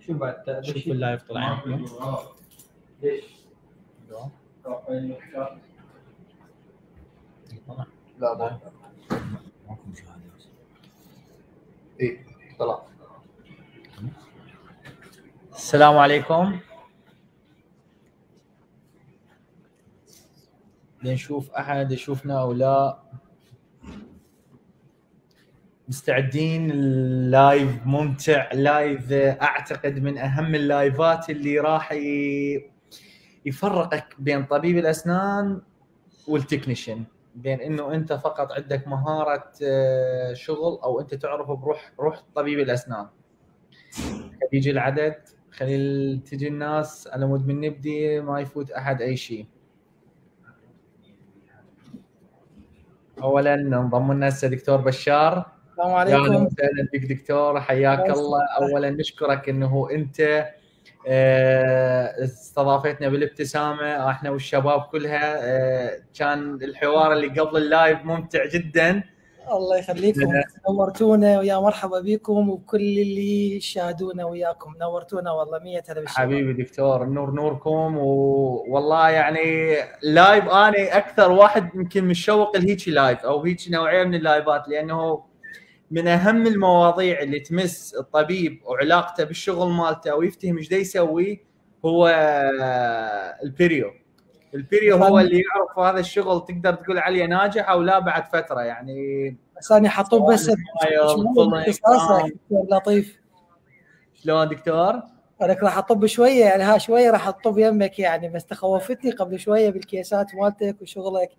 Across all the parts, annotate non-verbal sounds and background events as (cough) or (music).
شو بعد شوف اللايف طلع. ليش؟ لا ما ماكو مشاهدات اي طلع. السلام عليكم. نشوف أحد يشوفنا أو لا. مستعدين ال live ممتع live أعتقد من أهم اللايفات اللي راح يفرقك بين طبيب الأسنان وال technician. بين إنه أنت فقط عندك مهارة آه، شغل أو أنت تعرف بروح روح طبيب الأسنان. يجي العدد خلي تجي الناس على مود من نبدي ما يفوت أحد أي شيء. اولا انضم لنا هسه دكتور بشار. السلام أهلا عليكم وسهلا بك دكتور حياك الله. الله اولا نشكرك إنه أنت آه، استضافتنا بالابتسامة. إحنا والشباب كلها آه، كان الحوار اللي قبل اللايف ممتع جدا. الله يخليكم. نورتونا ويا مرحبا بكم وكل اللي يشاهدونا وياكم. نورتونا والله مية هلا بالشباب. حبيبي دكتور النور نوركم والله يعني لايف أنا أكثر واحد يمكن متشوق لهيجي لايف أو هيجي نوعيه من اللايفات لأنه من أهم المواضيع اللي تمس الطبيب وعلاقته بالشغل مالته ويفتهم إيش يسوي هو البريو البريو هو اللي يعرف هذا الشغل تقدر تقول عليه ناجح أو لا بعد فترة يعني بس أنا حطوه بس لطيف. شلون دكتور؟ أنا راح اطب شوية يعني ها شوية راح اطب يمك يعني بس تخوفتني قبل شوية بالكيسات مالتك وشغلك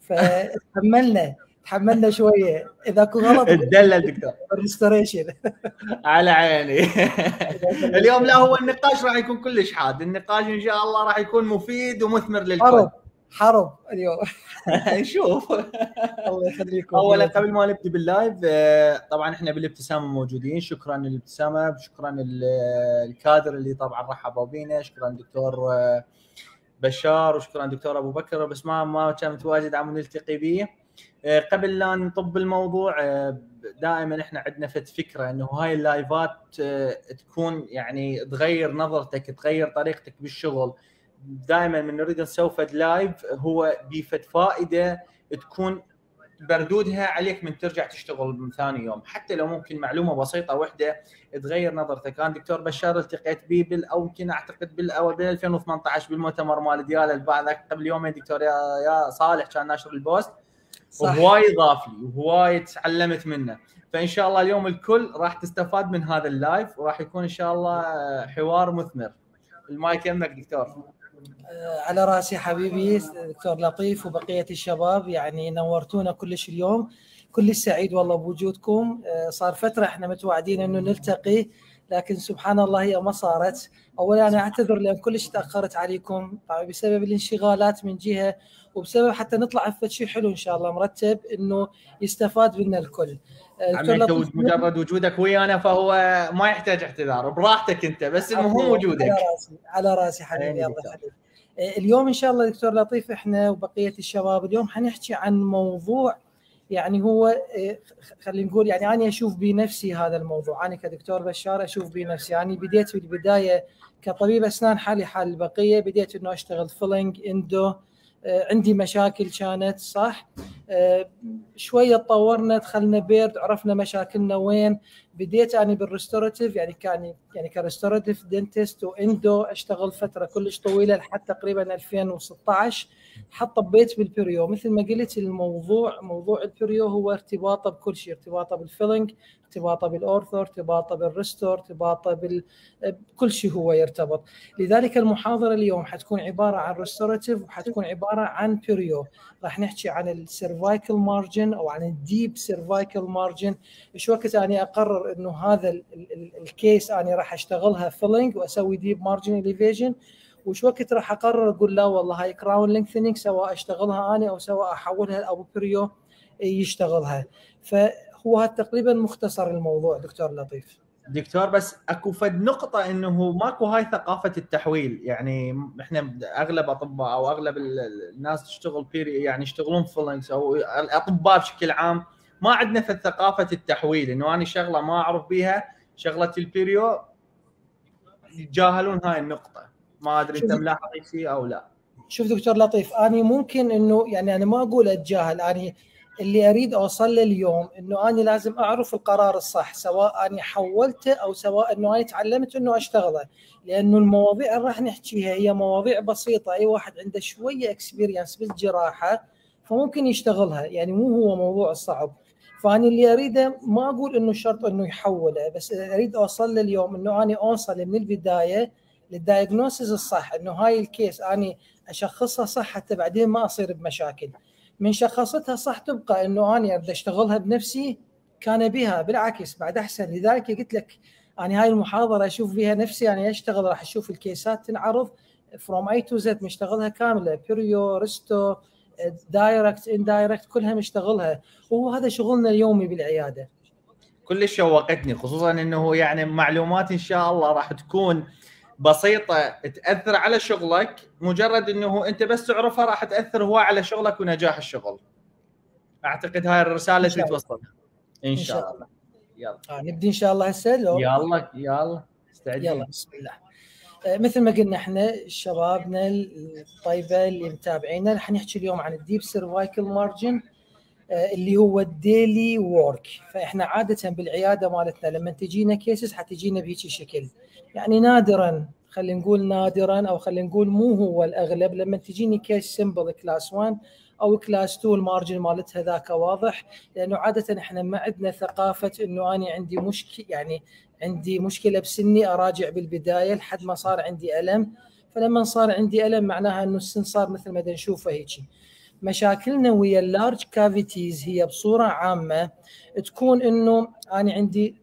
فتحملنا تحملنا شوية. إذا أكو غلط تدلل دكتور. ريستوريشن على عيني. (laughs) اليوم لا هو النقاش راح يكون كلش حاد. النقاش إن شاء الله راح يكون مفيد ومثمر للكل. حرب حرب اليوم. (laughs) نشوف الله يخليكم. اولا قبل ما نبدأ بال live آه، طبعا إحنا بالابتسامه موجودين. شكرا للابتسامة شكرا ال- الكادر اللي طبعا رحبوا بينا. شكرا دكتور آه، بشار وشكرا دكتور أبو بكر. بس ما ما كان متواجد عم نلتقي به. قبل لا نطب الموضوع آه، دائما إحنا عندنا فت فكرة إنه هاي اللايفات آه، تكون يعني تغير نظرتك تغير طريقتك بالشغل. دائما من نريد نسوي فد live هو بيفد فائدة تكون مردودها عليك من ترجع تشتغل من ثاني يوم. حتى لو ممكن معلومة بسيطة واحدة تغير نظرتك. كان دكتور بشار التقيت به بال أو يمكن أعتقد بال أو بال 2018 بالمؤتمر مال دياله بعد قبل يومين دكتور يا يا صالح كان ناشر ال post. وهواي ضاف لي وهواي تعلمت منه. فإن شاء الله اليوم الكل راح تستفاد من هذا ال live وراح يكون إن شاء الله حوار مثمر. المايك يمك دكتور. آه، على رأسي حبيبي دكتور لطيف وبقية الشباب يعني نورتونا كلش اليوم. كلش سعيد والله بوجودكم. آه، صار فترة إحنا متواعدين إنه نلتقي. لكن سبحان الله هي ما صارت. اولا أنا أعتذر لأن كلش تأخرت عليكم. طبعا بسبب الانشغالات من جهة وبسبب حتى نطلع في شيء حلو إن شاء الله مرتب إنه يستفاد منا الكل. آه، لطيف، مجرد وجودك ويانا فهو ما يحتاج اعتذار براحتك أنت بس المهم على وجودك. راسي على راسي حبيبي الله. يخليك آه، اليوم إن شاء الله دكتور لطيف إحنا وبقية الشباب اليوم حنحكي عن موضوع يعني هو آه، خلينا نقول يعني أنا أشوف بنفسي هذا الموضوع. أنا كدكتور بشار أشوف بنفسي. يعني بديت بالبدايه كطبيب أسنان حالي حال البقية بديت إنه أشتغل filling endo عندي مشاكل كانت صح؟ آه، شوية تطورنا دخلنا perio عرفنا مشاكلنا وين. بديت أنا بال restorative يعني كان يعني ك restorative dentist و endo أشتغل فترة كلش طويلة لحد تقريبا 2016 حتى طبيت بال perio. مثل ما قلت الموضوع موضوع ال perio هو ارتباطه بكل شيء ارتباطه بال filling ارتباطه بال ortho ارتباطه بال restor ارتباطه بال بكل شيء هو يرتبط. لذلك المحاضرة اليوم حتكون عبارة عن restorative وحتكون عبارة عن perio راح نحكي عن ال cervical margin أو عن ال deep cervical margin إيش وقت أنا أقرر إنه هذا ال- ال- ال- ال case أنا راح أشتغلها filling وأسوي deep margin elevation وش وقت راح أقرر أقول لا والله هاي crown lengthening سواء أشتغلها أنا أو سواء أحولها لأبو perio يشتغلها؟ فهو هذا تقريبا مختصر الموضوع دكتور لطيف. دكتور بس أكو فد نقطة إنه ماكو هاي ثقافة التحويل. يعني إحنا أغلب أطباء أو أغلب ال- ال- الناس تشتغل perio يعني يشتغلون fillings أو الأطباء بشكل عام ما عندنا في ثقافة التحويل. إنه أنا شغلة ما أعرف بيها شغلة ال perio يتجاهلون هاي النقطة. ما أدري أنت ملاحظ شيء أو لا. شوف دكتور لطيف أنا ممكن إنه يعني أنا ما أقول أتجاهل أنا اللي أريد أوصل له اليوم إنه أنا لازم أعرف القرار الصح سواء أنا حولته أو سواء إنه أنا تعلمت إنه أشتغله. لأنه المواضيع اللي راح نحكيها هي مواضيع بسيطة أي واحد عنده شوية experience بالجراحة فممكن يشتغلها يعني مو هو موضوع صعب. فانا اللي أريده ما أقول إنه شرط إنه يحوله بس أريد أوصل له اليوم إنه أنا أوصل من البداية لل diagnosis الصح إنه هاي ال case أني أشخصها صح حتى بعدين ما أصير بمشاكل. من شخصتها صح تبقى إنه أنا اريد أشتغلها بنفسي كان بها بالعكس بعد أحسن. لذلك قلت لك أنا هاي المحاضرة أشوف فيها نفسي يعني أشتغل راح أشوف ال case ات تنعرض from A to Z مشتغلها كاملة. perio resto direct indirect كلها مشتغلها. وهو هذا شغلنا اليومي بالعيادة. كلش شوقتني خصوصا إنه يعني معلومات إن شاء الله راح تكون بسيطة تأثر على شغلك مجرد إنه أنت بس تعرفها راح تأثر هو على شغلك ونجاح الشغل. أعتقد هاي الرسالة اللي الله. توصلها إن شاء الله. يلا. آه نبدي إن شاء الله هسه لو؟ يلا يلا. استعد يلا بسم الله. آه، مثل ما قلنا إحنا شبابنا الطيبة اللي متابعينا رح نحكي اليوم عن ال deep cervical margin اللي هو ال daily work فإحنا عادة بالعيادة مالتنا لما تجينا cases حتجينا بهيك شكل. يعني نادرا خلينا نقول نادرا أو خلينا نقول مو هو الأغلب. لما تجيني case simple class 1 أو class 2 ال margin مالتها ذاك واضح لأنه عاده إحنا ما عندنا ثقافة إنه أنا عندي مشكله يعني عندي مشكلة بسني أراجع بالبداية لحد ما صار عندي ألم. فلما صار عندي ألم معناها إنه السن صار مثل ما نشوفه هيك مشاكلنا ويا ال large cavities هي بصورة عامة تكون إنه أنا عندي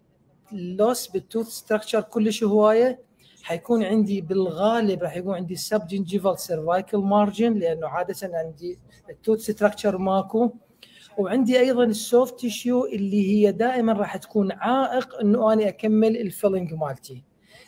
loss بال tooth structure كلش هواية. حيكون عندي بالغالب راح يكون عندي subgingival cervical margin لأنه عادة عندي ال tooth structure ماكو. وعندي أيضا ال soft tissue اللي هي دائما راح تكون عائق إنه أني أكمل ال filling مالتي.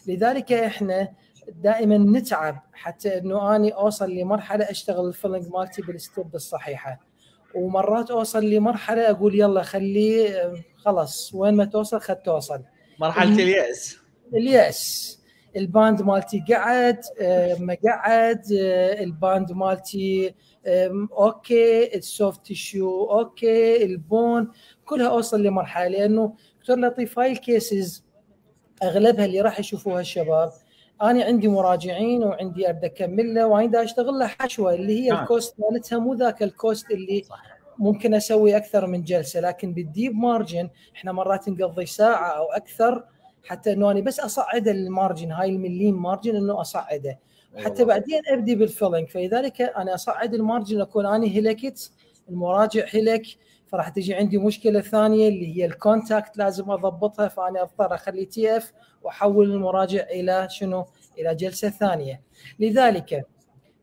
لذلك إحنا دائما نتعب حتى إنه أني أوصل لمرحلة أشتغل ال filling مالتي بال step الصحيحة. ومرات أوصل لمرحله أقول يلا خليه خلاص وين ما توصل خل توصل. مرحلة اليأس. اليأس. ال band مالتي قعد آه، ما قعد آه، ال band مالتي okay ال soft tissue okay ال bone. كلها أوصل لمرحلة لأنه دكتور لطيف هاي ال cases أغلبها اللي راح يشوفوها الشباب أنا عندي مراجعين وعندي أبدأ أكمل له وأنا دا أشتغل له حشوة اللي هي نعم. ال cost مالتها مو ذاك ال cost اللي صح. ممكن أسوي أكثر من جلسة لكن بال deep margin إحنا مرات نقضي ساعة أو أكثر حتى إنه أنا بس أصعد ال margin هاي المليم مارجن إنه أصعده وحتى بعدين أبدي بال filling فلذلك أنا أصعد ال margin اكون أنا هلكت المراجع هلك فراح تجي عندي مشكلة ثانية اللي هي ال contact لازم أضبطها فأنا أضطر أخلي TF واحول المراجع إلى شنو؟ إلى جلسة ثانية. لذلك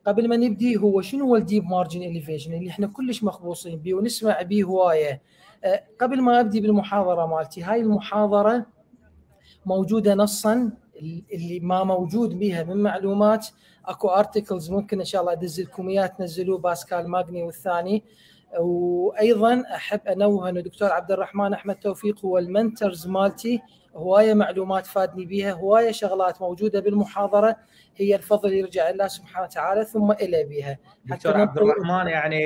قبل ما نبدي هو شنو هو ال deep margin elevation اللي إحنا كلش مخبوصين به ونسمع به هواية؟ أه، قبل ما أبدي بالمحاضرة مالتي هاي المحاضرة موجودة نصا اللي ما موجود بها من معلومات. أكو ارتكلز ممكن إن شاء الله أدز لكم إياه تنزلوه باسكال ماجني والثاني. وأيضا أحب أنوه أنه دكتور عبد الرحمن أحمد توفيق هو المنترز مالتي. هواية معلومات فادني بها هواية شغلات موجودة بالمحاضرة هي الفضل يرجع لله سبحانه وتعالى ثم إلى بها دكتور عبد الرحمن يعني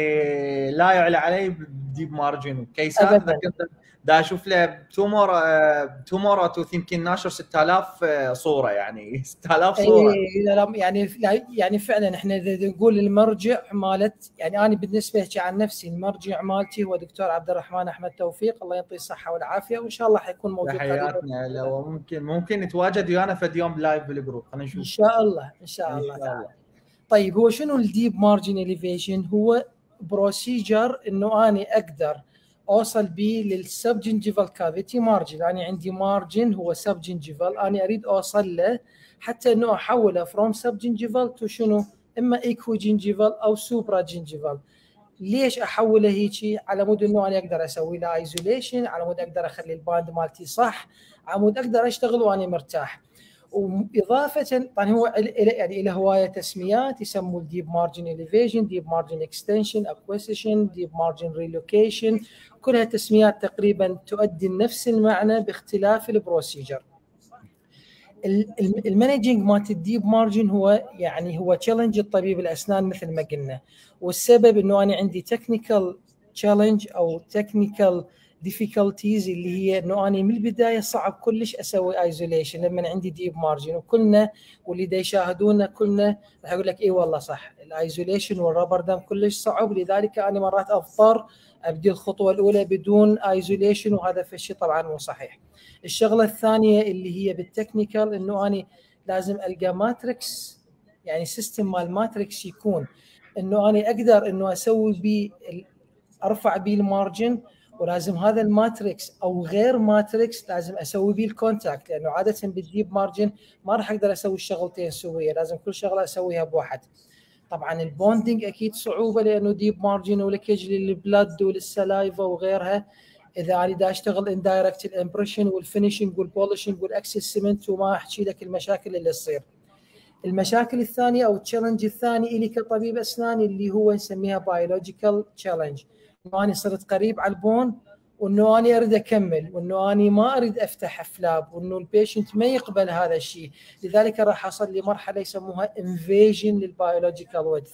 لا يعلى عليه بديب مارجن كنت دا أشوف له تومور تومور تو يمكن ناشر 6000 صورة يعني. (laughs) 6000 صورة. إيه لا لا يعني يعني فعلا إحنا إذا نقول المرجع مالت يعني أنا بالنسبة لي عن نفسي المرجع مالتي هو دكتور عبد الرحمن أحمد توفيق. الله يعطيه الصحة والعافية وإن شاء الله حيكون موجود قريباً. تحياتنا لو ممكن ممكن نتواجد ويانا في يوم live بال group خلينا إن نشوف شاء الله إن شاء الله تعالى. طيب هو شنو ال deep margin elevation هو procedure إنه اني أقدر أوصل به لل subgingival cavity margin يعني عندي margin هو subgingival أنا أريد أوصل له حتى إنه أحوله from subgingival to شنو؟ إما equigingival أو supragingival ليش أحوله هيجي؟ على مود إنه أنا أقدر أسوي له isolation على مود أقدر أخلي ال band مالتي صح على مود أقدر أشتغل وأنا مرتاح. وإضافة طبعا هو ال- ال- يعني له هواية تسميات يسموه ال deep margin elevation deep margin extension acquisition deep margin relocation كلها تسميات تقريبا تؤدي نفس المعنى باختلاف ال procedure. ال managing مالت ال deep margin هو يعني هو challenge لطبيب الأسنان مثل ما قلنا. والسبب إنه أنا عندي technical challenge أو technical difficulties اللي هي إنه أنا من البداية صعب كلش أسوي isolation لما عندي deep margin وكلنا واللي دا يشاهدونا كلنا راح أقول لك إي والله صح. ال isolation وال rubber dam كلش صعب. لذلك أنا مرات أضطر أبدي الخطوة الأولى بدون isolation وهذا فد شي طبعا مو صحيح. الشغلة الثانية اللي هي بال technical إنه أنا لازم ألقى matrix يعني system مال matrix يكون. إنه أنا أقدر إنه أسوي بيه أرفع بيه ال margin ولازم هذا ال matrix أو غير matrix لازم أسوي بيه ال contact لأنه عادة بال deep margin ما راح أقدر أسوي الشغلتين سوية لازم كل شغلة أسويها بواحد. طبعا ال bonding أكيد صعوبة لأنه deep margin و leakage لل blood ولل saliva وغيرها. إذا أنا دا أشتغل اندايركت الامبريشن والفينشنج والبولشنج والاكسس سيمنت وما احكي لك المشاكل اللي تصير. المشاكل الثانية أو ال challenge الثاني اللي كطبيب أسنان اللي هو نسميها biological challenge انه أنا صرت قريب على ال bone وإنه أنا أريد أكمل وإنه أنا ما أريد أفتح flap وإنه ال patient ما يقبل هذا الشيء. لذلك راح أصل لمرحلة يسموها invasion لل biological width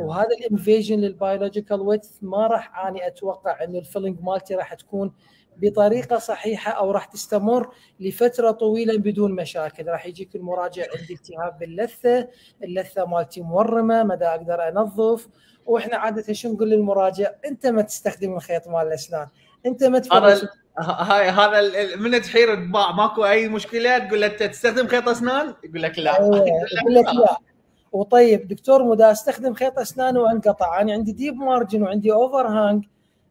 وهذا ال invasion لل biological width ما راح أني أتوقع إنه ال filling مالتي راح تكون بطريقة صحيحة أو راح تستمر لفترة طويلة بدون مشاكل. راح يجيك المراجع عندي التهاب باللثة اللثة مالتي مورمة ما دا أقدر أنظف. وإحنا عادة شو نقول للمراجع؟ أنت ما تستخدم الخيط مال الأسنان. أنت ما تفرش. هاي هذا من تحير الطباع. ماكو أي مشكلة؟ تقول له أنت تستخدم خيط أسنان؟ يقول لك لا. أيوة، يقول لك لا. وطيب دكتور مو دا استخدم خيط أسنان وانقطع. أنا عندي deep margin وعندي overhang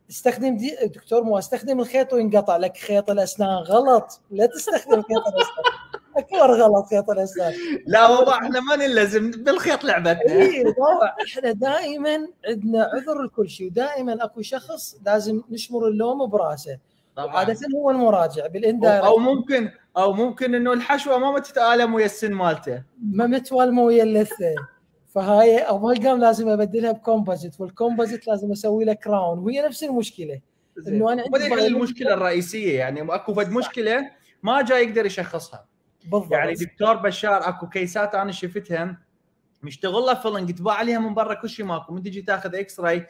استخدم دي دكتور مو استخدم الخيط وينقطع. لك خيط الأسنان غلط. لا تستخدم خيط الأسنان. (laughs) أكبر غلط خيط الأسنان. لا بابا إحنا ما نلزم بالخيط لعبتنا. اي إحنا دائما عندنا عذر لكل شيء ودائما أكو شخص لازم نشمر اللوم براسه. طبعا. عاده هو المراجع أو بالاندايركت ممكن أو ممكن إنه الحشوه ما تتآلم ويا السن مالته. ما متوالمه ويا اللثة. فهاي amalgam لازم أبدلها ب composite وال composite لازم أسوي له crown وهي نفس المشكلة إنه أنا عندي يحل المشكلة الرئيسية يعني أكو فد مشكلة ما جاي يقدر يشخصها. بالضبط. يعني دكتور بشار أكو كيسات أنا شفتها مشتغل له filling تباع عليها من برا كل شيء ماكو من تجي تاخذ x-ray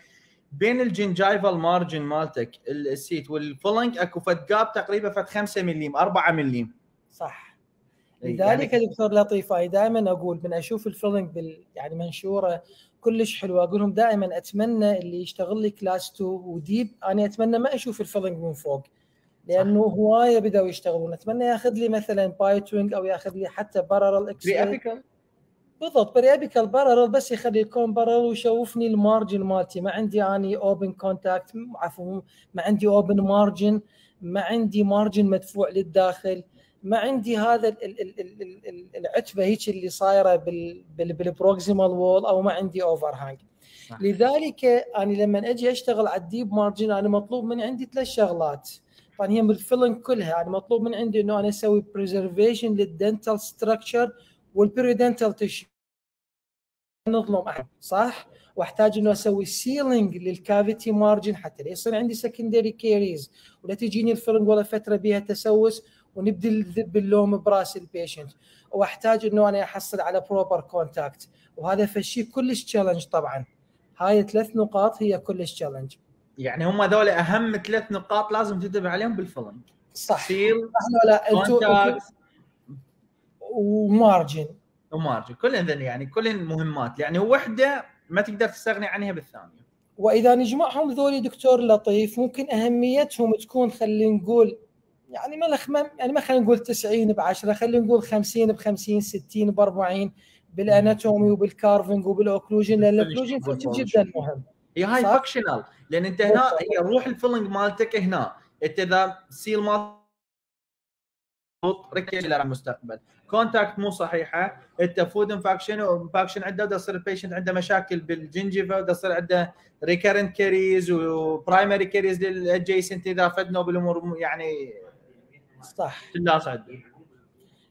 بين ال gingival margin مالتك ال seat وال filling أكو فد gap تقريبا فد 5 مليم 4 مليم. صح. لذلك يعني دكتور لطيف أنا دائما أقول من أشوف ال filling بال يعني منشورة كلش حلوة أقول لهم دائما أتمنى اللي يشتغل لي class 2 و deep أنا أتمنى ما أشوف ال filling من فوق لأنه هواية بدأوا يشتغلون أتمنى ياخذ لي مثلا bitewing أو ياخذ لي حتى parallel x بالضبط periapical parallel بس يخلي ال cone parallel ويشوفني ال margin مالتي. ما عندي اني open contact عفوا ما عندي open margin ما عندي margin مدفوع للداخل. ما عندي هذا ال- ال- ال- ال- ال- ال- العتبة هيك اللي صايرة بال بال بال proximal wall أو ما عندي overhang صح. لذلك أنا لما أجي أشتغل على ال deep margin أنا مطلوب من عندي ثلاث شغلات. طبعا هي بال filling كلها. أنا مطلوب من عندي إنه أنا أسوي preservation لل dental structure وال periodontal tissue نظلم أحد صح؟ وأحتاج إنه أسوي sealing لل cavity margin حتى لا يصير عندي secondary caries ولا تجيني ال filling ولا فترة بها تسوس ونبدي نذب اللوم براس ال patient. وأحتاج إنه أنا أحصل على proper contact وهذا فد شي كلش challenge طبعا. هاي ثلاث نقاط هي كلش challenge يعني هم هذول أهم ثلاث نقاط لازم تنتبه عليهم بال filling صح. seal لا لا أنتوا contact و margin. و margin. كلهن يعني كلهن مهمات. يعني وحدة ما تقدر تستغني عنها بالثانية. وإذا نجمعهم ذولي دكتور لطيف ممكن أهميتهم تكون خلينا نقول يعني ما يعني ما خلينا نقول 90 ب 10 خلينا نقول 50 ب 50 60 ب 40 بال anatomy وبال carving وبال occlusion لأن ال occlusion جدا مهم. هي هاي صح؟ functional لأن أنت هنا هي روح ال filling مالتك هنا. أنت إذا seal مال ركز إلى المستقبل. كونتاكت مو صحيحة. أنت فود انفاكشن وانفاكشن عنده يصير البيشنت عنده مشاكل بالجنجفه بده يصير عنده ريكرنت كيريز وبرايمري كيريز للادجيسنت إذا فدنا بالأمور يعني صح. الناس عنده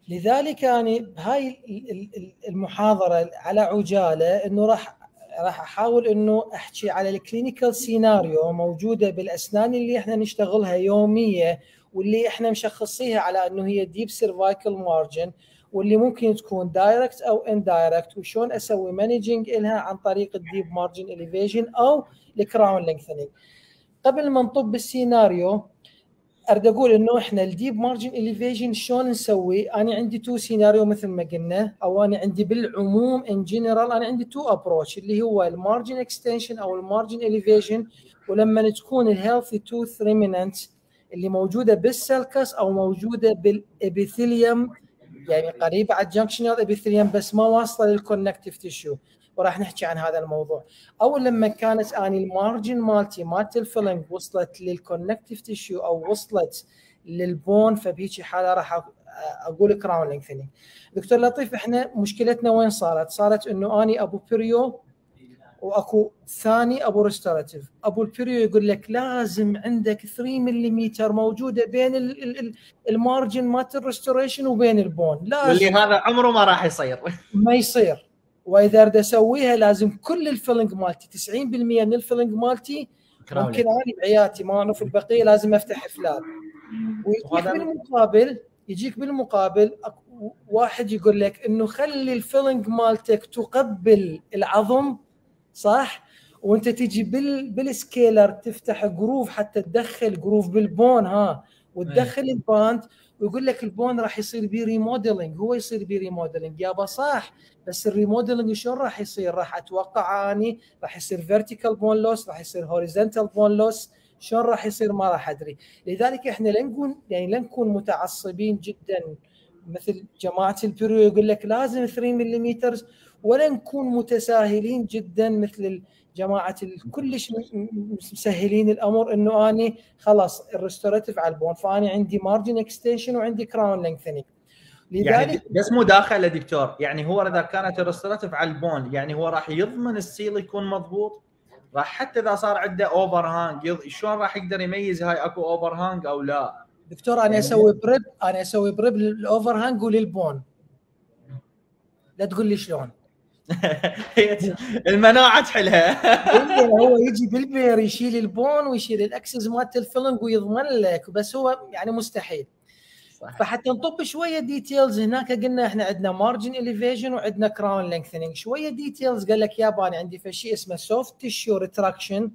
لذلك يعني ال- المحاضرة على عجالة إنه راح راح أحاول إنه أحكي على الكلينيكال سيناريو موجودة بالأسنان اللي إحنا نشتغلها يوميه واللي إحنا مشخصيها على إنه هي deep cervical margin واللي ممكن تكون direct أو indirect وشون أسوي managing لها عن طريق ال deep margin elevation أو ال crown lengthening قبل ما نطب بالسيناريو أريد أقول إنه إحنا ال deep margin elevation شلون نسوي؟ أنا عندي two scenario مثل ما قلنا أو أنا عندي بالعموم in general أنا عندي two approach اللي هو ال margin extension أو ال margin elevation ولما تكون ال healthy tooth remnant اللي موجودة بال sulcus أو موجودة بال epithelium يعني قريبة على ال junctional epithelium بس ما واصلة لل connective tissue وراح نحكي عن هذا الموضوع. أو لما كانت أني ال margin مالتي مالت ال filling وصلت لل connective tissue أو وصلت لل bone فبهيجي حالة راح أقول crown lengthening دكتور لطيف إحنا مشكلتنا وين صارت؟ صارت إنه أني أبو perio وأكو ثاني أبو restorative أبو ال perio يقول لك لازم عندك 3 ملم موجودة بين ال- ال- ال- ال margin مالت ال restoration وبين ال bone. لازم. واللي هذا عمره ما راح يصير. ما يصير. وإذا أريد أسويها لازم كل ال filling مالتي 90% من ال filling مالتي ممكن أنا بعياتي ما اعرف البقية لازم أفتح flap ويجيك بالمقابل يجيك بالمقابل واحد يقول لك إنه خلي ال filling مالتك تقبل العظم صح؟ وأنت تجي بال بال scaler تفتح groove حتى تدخل groove بال bone ها؟ وتدخل ال band ويقول لك ال bone راح يصير بيه remodeling هو يصير بيه remodeling يابا صح بس ال remodeling شلون راح يصير؟ راح أتوقع أني راح يصير vertical bone loss راح يصير horizontal bone loss شلون راح يصير؟ ما راح أدري. لذلك إحنا لا نكون يعني لا نكون متعصبين جدا مثل جماعة ال perio يقول لك لازم 3 ملم ولا نكون متساهلين جدا مثل جماعة كلش مسهلين الأمر إنه أني خلاص ال restorative على ال bone فأني عندي margin extension وعندي crown lengthening يعني لذلك بس مداخله دكتور يعني هو إذا كانت ال restorative على ال bone يعني هو راح يضمن ال seal يكون مضبوط؟ راح حتى إذا صار عنده overhang شلون راح يقدر يميز هاي أكو overhang أو لا؟ دكتور أنا أسوي prep أنا أسوي prep لل overhang ولل bone. لا تقول لي شلون. (laughs) المناعة تحلها. إيه، هو يجي بال bur يشيل ال bone ويشيل ال excess مالت ال filling ويضمن لك بس هو يعني مستحيل. صح. فحتى نطب شوية details هناك قلنا إحنا عندنا margin elevation وعندنا crown lengthening شوية details قال لك يابا أنا عندي شيء اسمه soft tissue retraction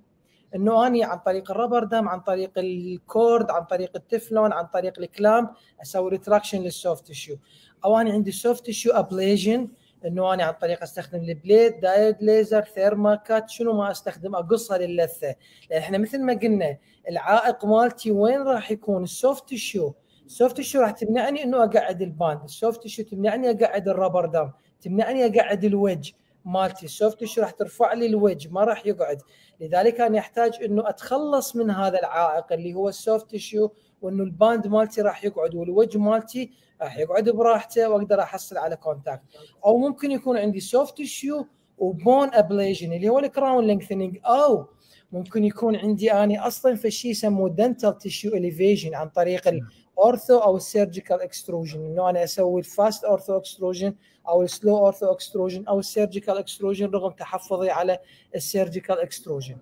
إنه أني عن طريق ال rubber dam عن طريق ال cord عن طريق التفلون عن طريق ال clamp أسوي retraction لل soft tissue أو أنا عندي soft tissue ablation إنه أنا عن طريق أستخدم ال blade diode laser Thermacut شنو ما أستخدم أقصها اللثه لأن إحنا مثل ما قلنا العائق مالتي وين راح يكون؟ ال soft tissue ال soft tissue راح تمنعني إنه أقعد ال band. ال soft tissue تمنعني أقعد ال rubber dam تمنعني أقعد ال wedge مالتي. ال soft tissue راح ترفع لي الوجه ما راح يقعد. لذلك أنا أحتاج إنه أتخلص من هذا العائق اللي هو ال soft tissue وإنه ال band مالتي راح يقعد والوجه مالتي راح يقعد براحته واقدر أحصل على contact أو ممكن يكون عندي soft tissue و bone ablation اللي هو ال crown lengthening أو ممكن يكون عندي أني أصلا في شيء يسموه dental tissue elevation عن طريق ال ortho أو ال surgical extrusion إنه أنا أسوي ال fast ortho extrusion أو ال slow ortho extrusion أو ال surgical extrusion رغم تحفظي على ال surgical extrusion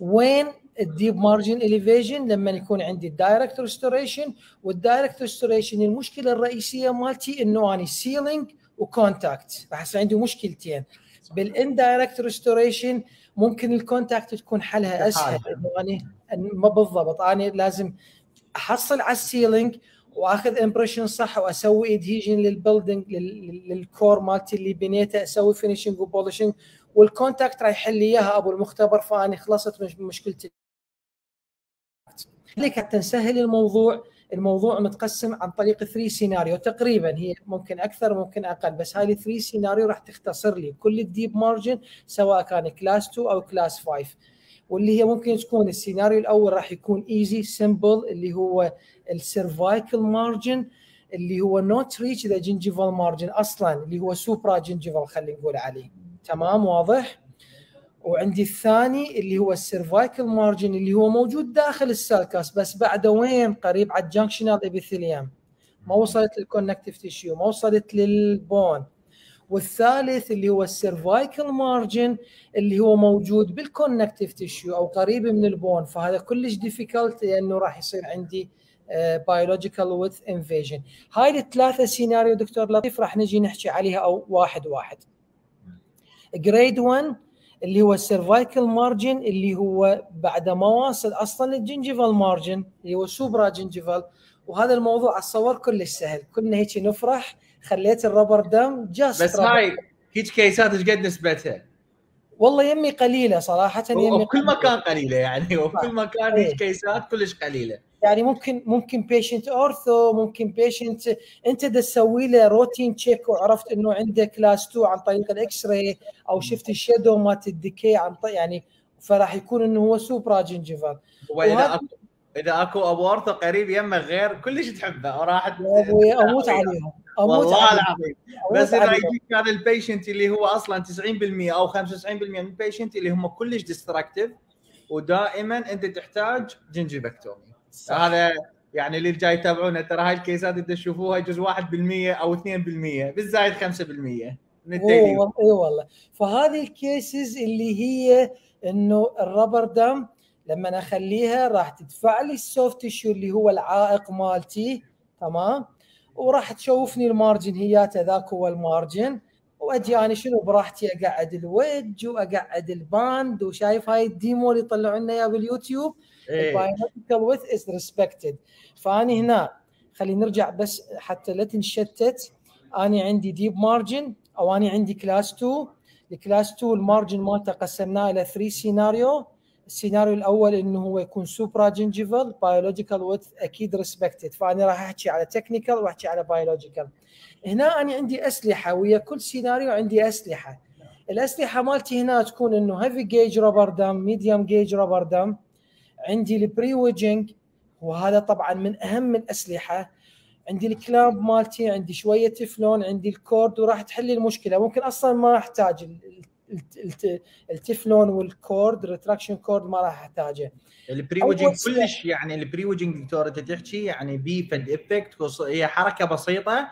وين ال deep margin elevation لما يكون عندي ال direct restoration وال direct restoration المشكلة الرئيسية مالتي إنه أني sealing و contact راح يصير عندي مشكلتين. بال indirect restoration ممكن ال contact تكون حلها أسهل إنه أني ما بالضبط أنا لازم أحصل على ال sealing وأخذ impression صح وأسوي adhesion لل building لل core مالتي اللي بنيته أسوي finishing و polishing وال contact راح يحل لي إياها أبو المختبر فأني خلصت من مشكلتي. لك حتى نسهل الموضوع؟ الموضوع متقسم عن طريق 3 سيناريو تقريبا هي ممكن أكثر ممكن أقل بس هذه 3 سيناريو راح تختصر لي كل ال deep margin سواء كان class 2 أو class 5 واللي هي ممكن تكون السيناريو الأول راح يكون easy simple اللي هو ال cervical margin اللي هو not reach the gingival margin أصلا اللي هو supragingival خلينا نقول عليه. تمام؟ واضح؟ وعندي الثاني اللي هو ال cervical margin اللي هو موجود داخل ال sulcus بس بعده وين؟ قريب على ال junctional epithelium. ما وصلت لل connective tissue ما وصلت لل bone. والثالث اللي هو ال cervical margin اللي هو موجود بال connective tissue أو قريب من ال bone. فهذا كلش difficult لأنه راح يصير عندي biological width invasion هاي الثلاثة سيناريو دكتور لطيف راح نجي نحكي عليها أو واحد واحد. grade 1 اللي هو ال cervical margin اللي هو بعد ما واصل أصلا لل gingival margin اللي هو supragingival وهذا الموضوع أتصور كلش سهل. كنا هيك نفرح خليت ال rubber dam just بس هاي هيك case ات إيش قد نسبتها؟ والله يمي قليلة صراحة يمي قليلة. مكان قليلة يعني وبكل مكان هيك case ات كلش قليلة. يعني ممكن ممكن patient ortho ممكن patient انت دا تسوي له routine check وعرفت إنه عنده class 2 عن طريق ال X-ray أو شفت ال shadow مالت ال decay عن طريق يعني فراح يكون إنه هو supragingival واذا اكو إذا أكو ابورتو قريب يمه غير كلش تحبه وراح أموت عليهم. أموت والله العظيم. بس إذا. يجيك هذا ال patient اللي هو أصلا 90% أو 95% من ال patient اللي هم كلش destructive ودائما أنت تحتاج gingivectomy صح. هذا يعني اللي جاي يتابعونا ترى هاي الكيسات انت تشوفوها يجوز 1% أو 2% بالزايد 5% من إي والله فهذه ال cases اللي هي إنه ال rubber dam لما أخليها راح تدفع لي ال soft tissue اللي هو العائق مالتي تمام؟ وراح تشوفني ال margin هياته ذاك هو ال margin. وأجي أنا شنو براحتي أقعد الوجه وأقعد ال band وشايف هاي ال demo اللي يطلعوا لنا اياه باليوتيوب. ال biological width is respected فأني هنا خلينا نرجع بس حتى لا تنشتت. أني عندي deep margin أو أني عندي class 2 ال class 2 ال margin مالته قسمناه إلى 3 سيناريو السيناريو الأول إنه هو يكون supragingival biological width أكيد respected فانا راح أحكي على technical وأحكي على biological هنا أنا عندي أسلحة ويا كل سيناريو عندي أسلحة. الأسلحة مالتي هنا تكون إنه heavy gauge rubber dam medium gauge rubber dam عندي ال pre-wedging وهذا طبعا من أهم الأسلحة عندي ال clamp مالتي عندي شوية تفلون عندي ال cord وراح تحل المشكلة ممكن أصلا ما أحتاج ال- ال- الت- التفلون وال cord ال retraction cord ما راح أحتاجه ال pre سلاح. كلش يعني ال pre-wedging دكتور أنت تحكي يعني بي فد effect هي حركة بسيطة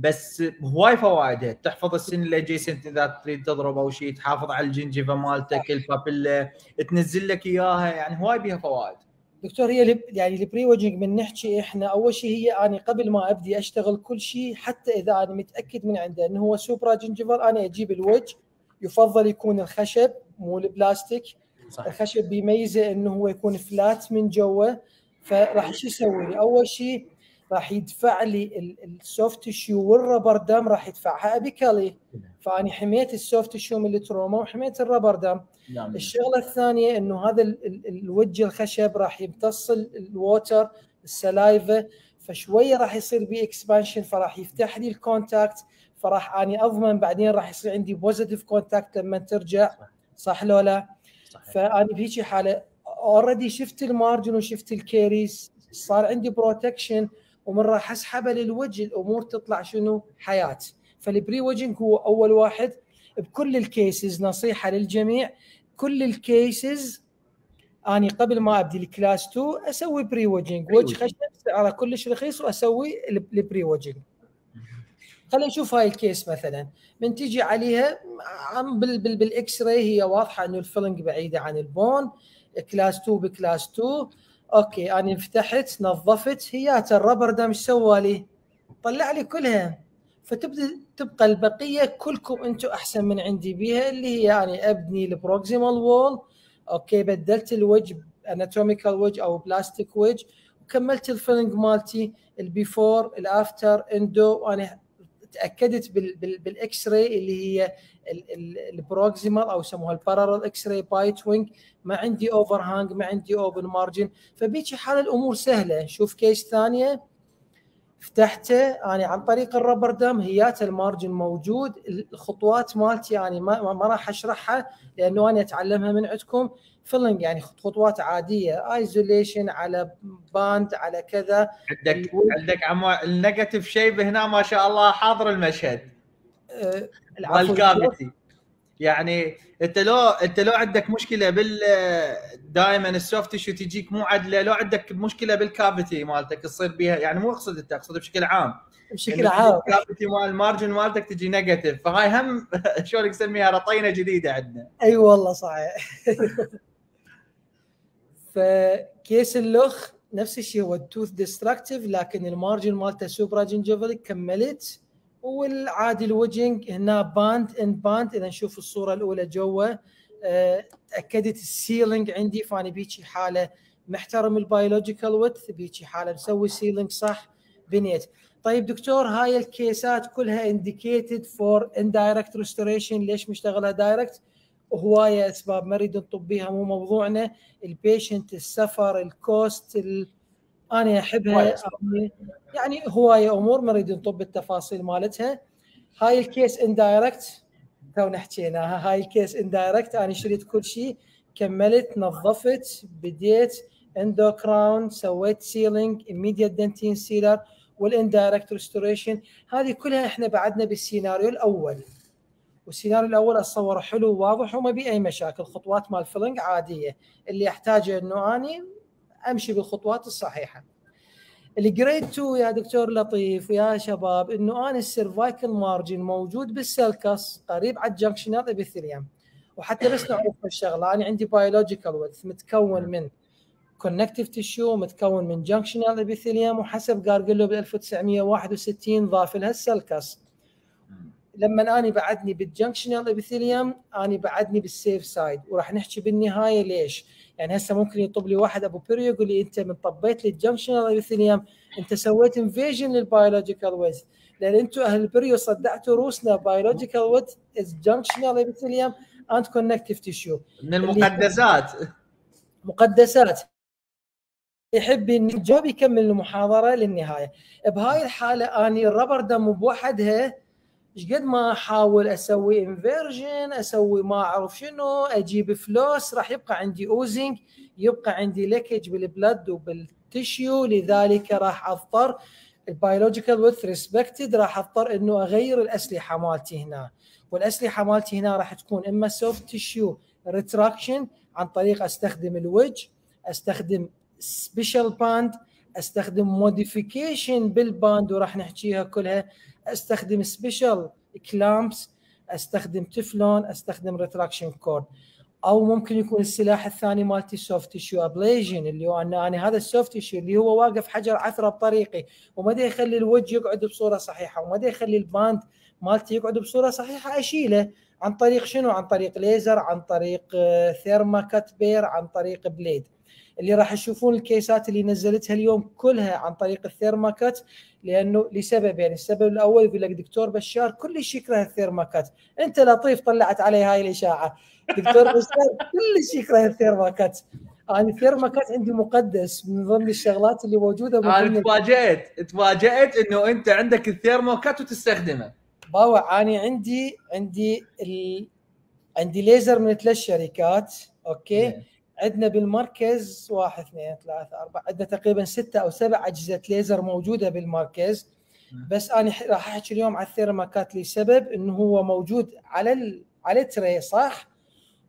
بس هواي فوائدها تحفظ السن ال adjacent إذا تريد تضرب أو شيء تحافظ على ال gingiva مالتك ال papilla تنزل لك إياها يعني هواي بيها فوائد. دكتور هي يعني ال pre-wedging من نحكي إحنا أول شيء هي أنا قبل ما أبدي أشتغل كل شيء حتى إذا أنا متأكد من عنده إنه هو supragingival أنا أجيب الوجه يفضل يكون الخشب مو البلاستيك. صح. الخشب بيميزه إنه هو يكون flat من جوا فراح شو يسوي؟ لي؟ أول شيء راح يدفع لي ال soft tissue وال rubber dam راح يدفعها. apically فأني حميت ال soft tissue من ال trauma وحميت ال rubber dam نعم. الشغلة الثانية إنه هذا ال- ال- الوجه الخشب راح يمتص ال- ال water ال saliva فشوية راح يصير بي expansion فراح يفتح لي ال contact فراح أني أضمن بعدين راح يصير عندي positive contact لما ترجع. صح. لو لا؟ صحيح. فانا بهيجي حالة already شفت ال margin وشفت ال caries صار عندي protection ومن راح اسحبه للوجه الأمور تطلع شنو؟ حياة. فال pre-wedging هو أول واحد. بكل ال cases نصيحة للجميع. كل ال cases اني قبل ما أبدي ال class 2 أسوي pre-wedging wedge خشب سعره كلش رخيص وأسوي ال- ال pre-wedging خلينا نشوف هاي ال case مثلا. من تيجي عليها عم بال بال بال X-ray هي واضحة إنه ال filling بعيده عن ال bone. class 2 ب class 2 okay أنا فتحت نظفت هيات ال rubber dam ش سوى لي؟ طلع لي كلها فتبدأ تبقى البقية كلكم أنتم أحسن من عندي بيها اللي هي يعني أبني ال proximal wall. okay بدلت ال wedge anatomical wedge أو plastic wedge وكملت ال filling مالتي ال before ال after endo وأنا تأكدت بال بال بال X-ray اللي هي ال proximal أو يسموها ال parallel X-ray bitewing ما عندي overhang ما عندي open margin فبيجي حال الأمور سهلة. نشوف case ثانية. فتحته أنا عن طريق ال rubber dam هيات ال margin موجود الخطوات مالتي يعني ما, ما- راح أشرحها لأنه أنا أتعلمها من عندكم. filling يعني خطوات عادية isolation على band على كذا. عندك عندك عمو ال negative shape هنا ما شاء الله حاضر المشهد. العفو وال cavity يعني انت لو انت لو عندك مشكلة بال دائما ال soft tissue تجيك مو عدلة لو عندك مشكلة بال cavity مالتك تصير بيها يعني مو أقصد أنت أقصد بشكل عام. بشكل عام. ال cavity مال ال margin مالتك تجي negative فهاي هم (laughs) شلون نسميها رطينة جديدة عندنا. أي والله صحيح. (laughs) ف case اللخ نفس الشيء هو ال tooth destructive لكن ال margin مالته supragingival كملت. والعادي ال wedging هنا band in band إذا نشوف الصورة الأولى جوا. آه، تأكدت ال sealing عندي. فأنا بيجي حالة محترم ال biological width بيجي حالة مسوي sealing صح؟ بنيت. طيب دكتور هاي الكيسات كلها indicated for indirect restoration ليش مشتغلها direct هواية أسباب ما نريد نطب بيها مو موضوعنا. ال patient السفر ال cost ال... أنا أحبها أسباب. يعني هواية أمور ما نريد نطب التفاصيل مالتها. هاي ال case indirect تو حكيناها. هاي ال case indirect أنا شريت كل شيء. كملت نظفت بديت endocrown سويت sealing immediate dentin sealer وال indirect restoration هذه كلها إحنا بعدنا بالسيناريو الأول. والسيناريو الأول اتصوره حلو وواضح وما بي أي مشاكل. خطوات مال filling عادية. اللي أحتاجه إنه اني أمشي بالخطوات الصحيحة. ال grade 2 يا دكتور لطيف ويا شباب إنه أنا ال cervical margin موجود بال sulcus قريب على الجنكشنال ابيثيليوم وحتى بس نعرف الشغلة أنا عندي biological width متكون من connective tissue متكون من junctional epithelium وحسب Gargiulo ب 1961 ضاف لها ال sulcus لما اني بعدني بال junctional epithelium اني بعدني بال safe side وراح نحكي بالنهاية ليش. يعني هسه ممكن يطب لي واحد أبو perio يقول لي أنت من طبيت لي ال junctional أنت سويت invasion لل biological width لأن أنتم أهل ال perio صدعتوا روسنا biological width junctional epithelium and connective tissue من المقدسات. مقدسات. يحب إن جوب يكمل المحاضرة للنهاية. بهاي الحالة أني ال rubber dam بوحدها إيش قد ما أحاول أسوي inversion أسوي ما أعرف شنو أجيب فلوس راح يبقى عندي oozing يبقى عندي leakage بال blood وبال tissue لذلك راح أضطر ال biological width respected راح أضطر إنه أغير الأسلحة مالتي هنا. والأسلحة مالتي هنا راح تكون إما soft tissue retraction عن طريق أستخدم الوجه أستخدم special band أستخدم modification بال band وراح نحكيها كلها. أستخدم special clamps أستخدم تفلون أستخدم retraction cord أو ممكن يكون السلاح الثاني مالتي soft tissue ablation اللي هو أنا يعني هذا ال soft tissue اللي هو واقف حجر عثرة بطريقي وما يخلي الوجه يقعد بصورة صحيحة وما يخلي ال band مالتي يقعد بصورة صحيحة أشيله. عن طريق شنو؟ عن طريق ليزر عن طريق Thermacut bur عن طريق blade اللي راح تشوفون ال case ات اللي نزلتها اليوم كلها عن طريق ال Thermacut لأنه لسبب يعني السبب الأول يقول لك دكتور بشار كلش يكره ال Thermacut. أنت لطيف طلعت علي هاي الإشاعة. دكتور (laughs) بشار كلش يكره ال Thermacut. أنا ال Thermacut عندي مقدس من ضمن الشغلات اللي موجودة أنا ضمن تفاجئت تفاجئت إنه أنت عندك ال Thermacut وتستخدمه باوع أنا عندي عندي ال... عندي ليزر من ثلاث شركات أوكي؟ عندنا بالمركز واحد اثنين ثلاثة أربعة عندنا تقريبا ستة أو سبع أجهزة ليزر موجودة بالمركز. بس أنا راح أحكي اليوم على ال Thermacut لسبب إنه هو موجود على ال... على ال tray صح؟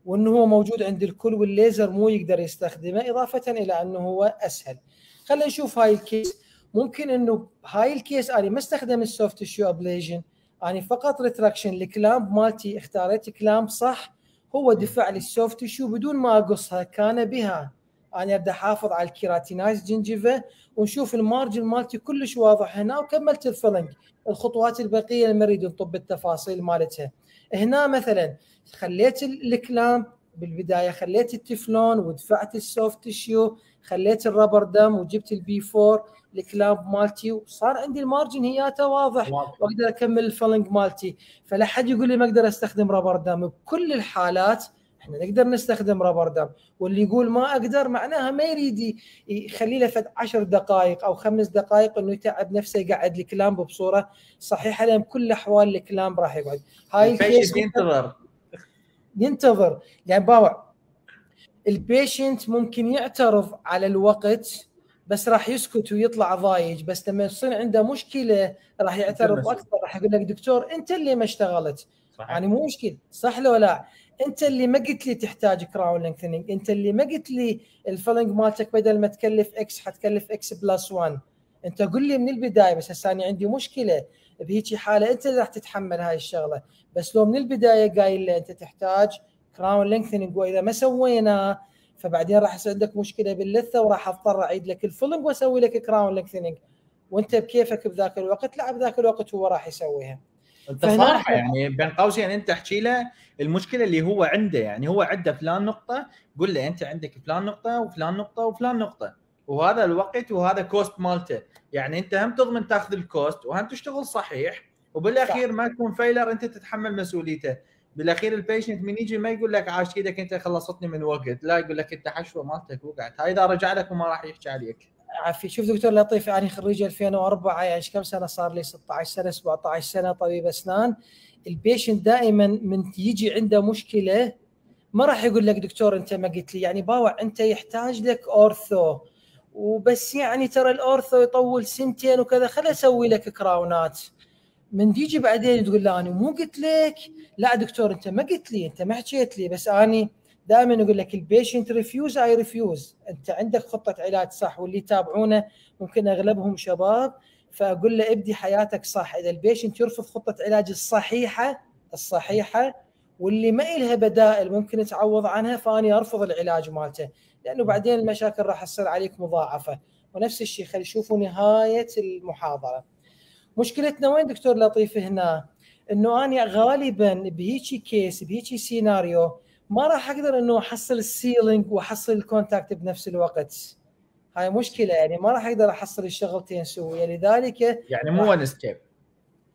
وإنه هو موجود عند الكل والليزر مو يقدر يستخدمه إضافة إلى إنه هو أسهل. خلينا نشوف هاي ال case. ممكن إنه هاي ال case أنا ما استخدم ال soft tissue ablation أنا فقط retraction ال clamp مالتي اختاريت clamp صح هو دفع لي ال soft tissue بدون ما أقصها كان بها. أنا أبدأ أحافظ على ال keratinized gingiva ونشوف ال margin مالتي كلش واضح هنا وكملت ال filling. الخطوات البقية اللي نريد نطب التفاصيل مالتها. هنا مثلا خليت ال- ال clamp بالبداية خليت التفلون ودفعت ال soft tissue خليت ال rubber dam وجبت ال B4 ال clamp مالتي وصار عندي ال margin هياته واضح. وأقدر أكمل ال filling مالتي. فلا حد يقول لي ما أقدر أستخدم rubber dam. بكل الحالات إحنا نقدر نستخدم رابر دم واللي يقول ما أقدر معناها ما يريد يخلي له فد 10 دقائق أو خمس دقائق إنه يتعب نفسه يقعد ال clamp بصورة صحيحة لأن بكل الأحوال ال clamp راح يقعد. هاي ال case ينتظر. ينتظر. يعني باوع. ال patient ممكن يعترض على الوقت بس راح يسكت ويطلع ضايج بس لما يصير عنده مشكلة راح يعترض. أكثر راح يقول لك دكتور أنت اللي ما اشتغلت. صحيح. يعني مو مشكل صح لو لا؟ أنت اللي ما قلت لي تحتاج crown lengthening أنت اللي ما قلت لي ال filling مالتك بدل ما تكلف X حتكلف X plus 1 أنت قل لي من البداية بس هسه أنا عندي مشكلة بهيجي حالة أنت اللي راح تتحمل هاي الشغلة. بس لو من البداية قايل له أنت تحتاج crown lengthening وإذا ما سويناه فبعدين راح يصير عندك مشكلة باللثة وراح أضطر أعيد لك ال filling وأسوي لك crown lengthening وأنت بكيفك بذاك الوقت؟ لا بذاك الوقت هو راح يسويها. أنت صراحة يعني بين قوسين أنت احكي له المشكلة اللي هو عنده يعني هو عنده فلان نقطة قول له أنت عندك فلان نقطة وفلان نقطة وفلان نقطة. وهذا الوقت وهذا cost مالته. يعني أنت هم تضمن تاخذ ال cost وهم تشتغل صحيح وبالأخير ما تكون failure أنت تتحمل مسؤوليته. بالاخير ال patient من يجي ما يقول لك عاش إيدك انت خلصتني من وقت لا يقول لك انت حشوة مالتك وقعت. هاي إذا رجع لك وما راح يحكي عليك. عافي شوف دكتور لطيف يعني خريج 2004 يعني كم سنة صار لي؟ 16 سنة 17 سنة طبيب أسنان. ال patient دائما من يجي عنده مشكلة ما راح يقول لك دكتور أنت ما قلت لي. يعني باوع أنت يحتاج لك ortho. وبس يعني ترى ال ortho يطول سنتين وكذا خل أسوي لك crown ات. من تيجي بعدين تقول لا أنا مو قلت لك. لا دكتور أنت ما قلت لي أنت ما حكيت لي بس اني دائما يقول لك ال patient refuse I refuse أنت عندك خطة علاج صح واللي يتابعونه ممكن أغلبهم شباب. فأقول له ابدي حياتك صح. إذا ال patient يرفض خطة علاج الصحيحة الصحيحة واللي ما إلها بدائل ممكن تعوض عنها فاني أرفض العلاج مالته. لأنه بعدين المشاكل راح تصير عليك مضاعفة. ونفس الشيء خلي يشوفوا نهاية المحاضرة. مشكلتنا وين دكتور لطيف هنا؟ إنه أنا غالبا بهيجي case بهيجي سيناريو ما راح أقدر إنه أحصل ال sealing وأحصل ال contact بنفس الوقت. هاي مشكلة يعني ما راح أقدر أحصل الشغلتين سوية. لذلك يعني مو one step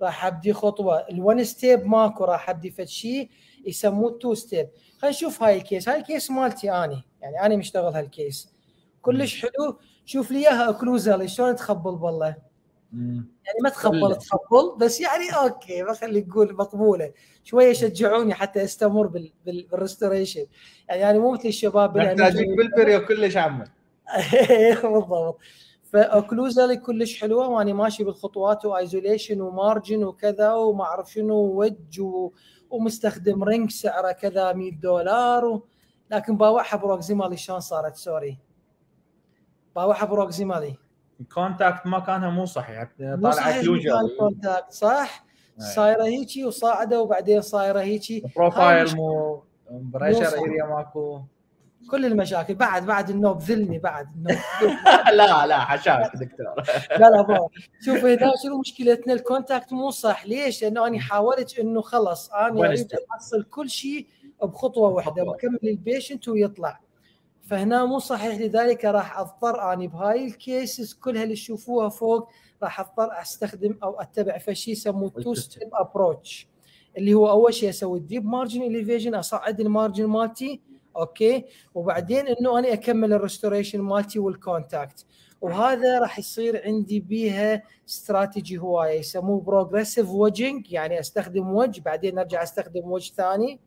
راح أبدي خطوة. ال one step ماكو راح أبدي فد شيء يسموه two step خلينا نشوف هاي ال case. هاي ال case مالتي أني. يعني أنا مشتغل هال case. كلش حلو. شوف لي إياها occlusal شلون تخبل بالله؟ يعني ما تخبل. تخبل بس يعني okay ما خلي نقول مقبولة. شوية شجعوني حتى استمر بال بال بال restoration يعني يعني مو مثل الشباب اللي محتاجك بال perio كلش عمل (laughs) بالضبط. ف occlusally كلش حلوة واني ماشي بالخطوات و isolation و margin وكذا وما أعرف شنو وج و... ومستخدم ring سعره كذا 100 دولار و... لكن باوعها proximally شلون صارت؟ sorry. باوعها proximally. ال contact مكانها مو صحيح. مو طالعه صحيح مكان closure contact صح؟ أي. صايره هيجي وصاعده وبعدين صايره هيجي. profile مو مو pressure. area ماكو. كل المشاكل. بعد بعد النوب ذلني بعد النوب (laughs) لا لا حشاك دكتور. (laughs) لا لا بابا شوف هنا شنو مشكلتنا؟ ال contact مو صح. ليش؟ لأنه أنا حاولت إنه خلص. أنا أريد؟ أحصل كل شيء بخطوة واحدة. واكمل ال patient ويطلع. فهنا مو صحيح لذلك راح أضطر أني بهاي ال cases كلها اللي تشوفوها فوق راح أضطر أستخدم أو أتبع فشي يسموه two step approach اللي هو أول شيء أسوي ال deep margin elevation أصعد ال margin مالتي okay؟ وبعدين إنه أنا أكمل ال restoration مالتي وال contact وهذا راح يصير عندي بيها استراتيجي هواية يسموه progressive wedging يعني أستخدم وجه بعدين أرجع أستخدم وجه ثاني.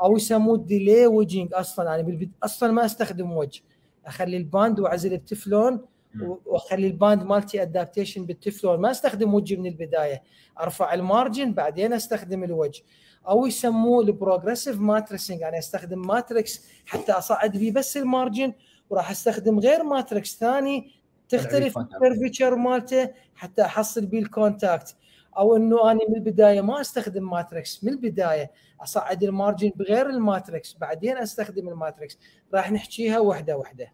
أو يسموه delayed wedging أصلا. يعني بالبد... أصلا ما أستخدم وجه. أخلي ال band وأعزل بتفلون و- وأخلي ال band مالتي adaptation بالتفلون. ما أستخدم وجه من البداية. أرفع ال margin بعدين أستخدم الوجه. أو يسموه ال progressive matricing يعني أستخدم matrix حتى أصعد بيه بس ال margin وراح أستخدم غير matrix ثاني تختلف. ال curvature مالته حتى أحصل بيه ال contact أو إنه أنا من البداية ما أستخدم matrix. من البداية أصعد ال margin بغير ال matrix بعدين أستخدم ال matrix. راح نحكيها وحدة وحدة.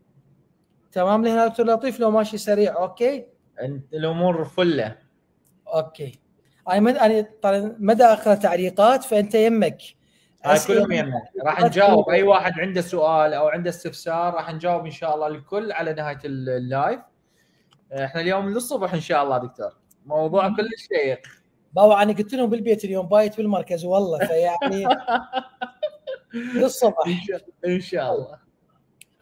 تمام لهنا دكتور لطيف؟ لو ماشي سريع okay؟ أنت الأمور فلة. okay. أنا مد... أنا طبعا مدى أقرأ تعليقات فأنت يمك. كلهم يمك. راح نجاوب. أي واحد عنده سؤال أو عنده استفسار راح نجاوب إن شاء الله الكل على نهاية ال- ال live. إحنا اليوم للصبح إن شاء الله دكتور. موضوع كلش شيق بابا أنا قلت لهم بالبيت اليوم بايت بالمركز والله فيعني (laughs) للصبح إن شاء الله.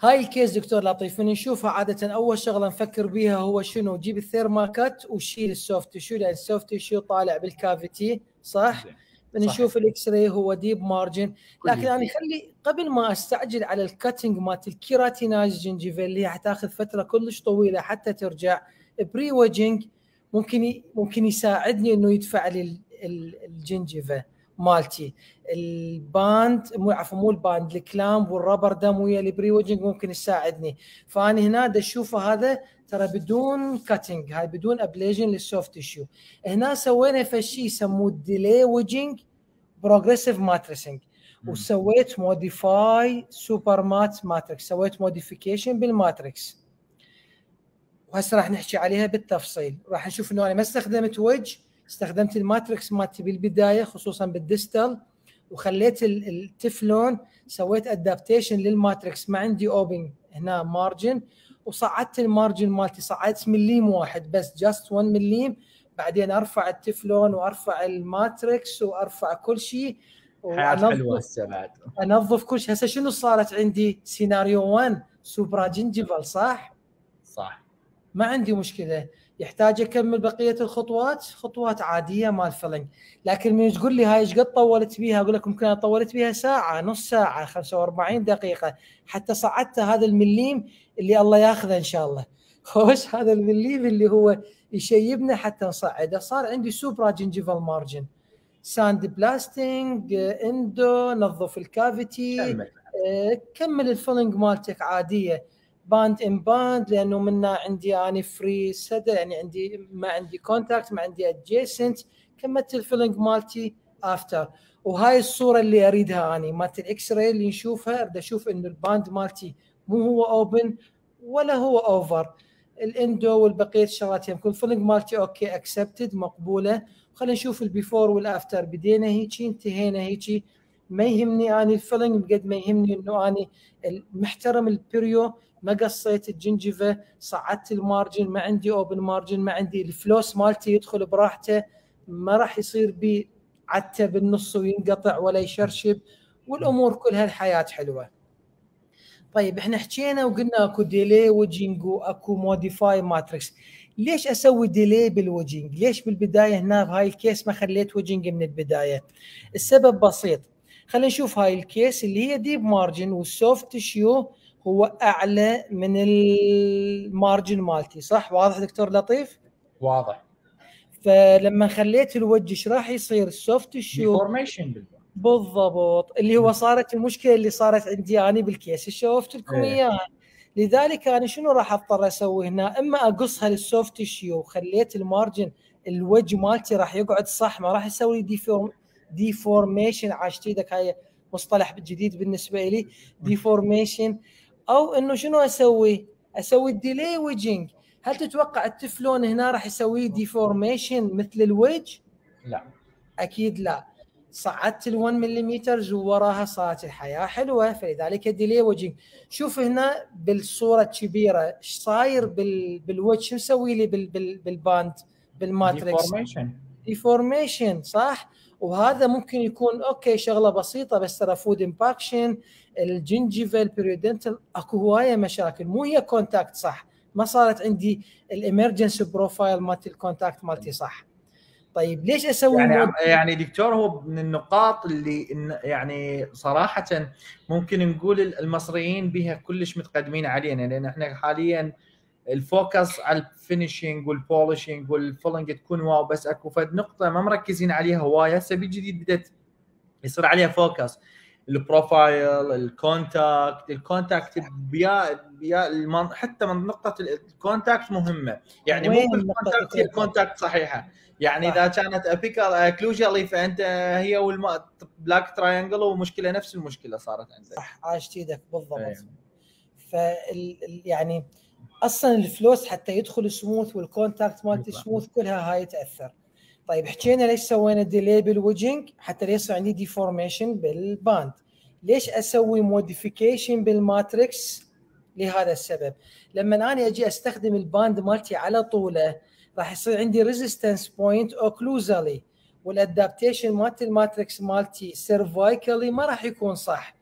هاي ال case دكتور لطيف من نشوفها عادة أول شغلة نفكر بيها هو شنو؟ جيب ال thermacut وشيل ال soft tissue لأن ال soft tissue طالع بال cavity صح؟ من. نشوف ال x-ray هو deep margin لكن أنا. خلي قبل ما أستعجل على ال cutting مالت ال keratinized gingival اللي حتاخذ فترة كلش طويلة حتى ترجع pre-wedging ممكن ممكن يساعدني إنه يدفع لي ال- ال- ال gingiva مالتي. ال band مو عفوا مو ال band الكلام وال rubber dam ويا ال pre-wedging ممكن يساعدني. فأنا هنا أشوفه هذا ترى بدون cutting هاي بدون ablation لل soft tissue هنا سوينا فشي يسموه delayed wedging progressive matricing. وسويت modified super mat matrix سويت modification بال matrix وهسه راح نحكي عليها بالتفصيل. راح نشوف إنه أنا ما استخدمت وجه استخدمت ال matrix مالتي بالبداية خصوصا بال distal وخليت ال- التفلون سويت adaptation لل matrix. ما عندي open هنا margin وصعدت ال margin مالتي. صعدت مليم واحد بس just 1 مليم. بعدين أرفع التفلون وأرفع ال matrix وأرفع كل شيء. حلوة أنظف كل شيء. هسه شنو صارت عندي؟ سيناريو 1 supragingival صح؟ صح. ما عندي مشكلة. يحتاج أكمل بقية الخطوات؟ خطوات عادية مال filling لكن من تقول لي هاي إيش قد طولت بيها؟ أقول لك ممكن أنا طولت بيها ساعة نص ساعة 45 دقيقة. حتى صعدت هذا المليم اللي الله ياخذه إن شاء الله. خوش هذا المليم اللي هو يشيبنا حتى نصعده. صار عندي supragingival margin. sandblasting endo نظف ال cavity. كمل. آه، كمل ال filling مالتك عادية. band and band لأنه منا عندي اني free side يعني عندي ما عندي contact ما عندي adjacent كملت ال filling مالتي after وهاي الصورة اللي أريدها اني مالت ال x-ray اللي نشوفها أريد أشوف إنه ال band مالتي مو هو open ولا هو over ال endo والبقية الشغلات يمكن ال filling مالتي okay accepted مقبولة. خلينا نشوف ال before وال after بدينا هيجي انتهينا هيجي. ما يهمني اني ال filling بقد ما يهمني إنه اني محترم ال perio ما قصيت ال gingiva صعدت ال margin ما عندي open margin ما عندي ال floss مالتي يدخل براحته ما راح يصير بي عتة بالنص وينقطع ولا يشرشب والأمور كلها الحياة حلوة. طيب إحنا حكينا وقلنا أكو delayed wedging وأكو modified matrix ليش أسوي delayed بال wedging؟ ليش بالبداية هنا بهاي ال case ما خليت وجينج من البداية؟ السبب بسيط خلينا نشوف هاي ال case اللي هي deep margin وال soft tissue هو أعلى من ال margin مالتي صح؟ واضح دكتور لطيف؟ واضح. فلما خليت الوجه إيش راح يصير؟ ال soft tissue بالضبط. اللي هو صارت المشكلة اللي صارت عندي أنا بال case شوفت لكم إيه. إياها؟ لذلك أنا شنو راح أضطر أسوي هنا؟ إما أقصها لل soft tissue وخليت ال margin الوجه مالتي راح يقعد صح ما راح يسوي deform deformation عاشت إيدك هاي مصطلح جديد بالنسبة لي deformation أو إنه شنو أسوي؟ أسوي ال delayed wedging هل تتوقع التفلون هنا راح يسوي deformation مثل ال wedge؟ لا. أكيد لا. صعدت ال 1 ملم ووراها صارت الحياة حلوة فلذلك ال delayed wedging شوف هنا بالصورة الكبيرة إيش صاير بال... بالوجه شو مسوي لي بال... بال... بال band بال matrix؟ deformation deformation صح؟ وهذا ممكن يكون okay شغلة بسيطة بس ترى food impaction ال gingival periodontal أكو هواية مشاكل. مو هي contact صح. ما صارت عندي ال emergence profile مالتي ال contact مالتي صح. طيب ليش أسوي يعني mod- يعني دكتور هو من النقاط اللي يعني صراحة ممكن نقول المصريين بها كلش متقدمين علينا لأن إحنا حاليا الفوكس على الفينشينج والبولشينج والفولنج تكون واو بس أكو فد نقطة ما مركزين عليها هوايه هسه بالجديد بدأت يصير عليها فوكس البروفايل الكونتاكت الكونتاكت بيا بيا المن... حتى من نقطة الكونتاكت مهمة يعني مو وين كل نقطة كونتاكت هي الكونتاكت؟ الكونتاكت صحيحة يعني. إذا كانت أبيكال كلوجالي فانت هي والما بلاك تراينجل ومشكلة نفس المشكلة صارت عندك صح عاشت إيدك بالضبط إيه. فال ال- يعني أصلا ال floss حتى يدخل smooth وال contact مالتي. سموث كلها هاي تأثر. طيب حكينا ليش سوينا delayed بال wedging حتى لا يصير عندي deformation بال band ليش أسوي modification بال matrix لهذا السبب؟ لما أنا أجي أستخدم ال band مالتي على طولة راح يصير عندي resistance point occlusally وال adaptation مالت ال matrix مالتي cervically ما راح يكون صح.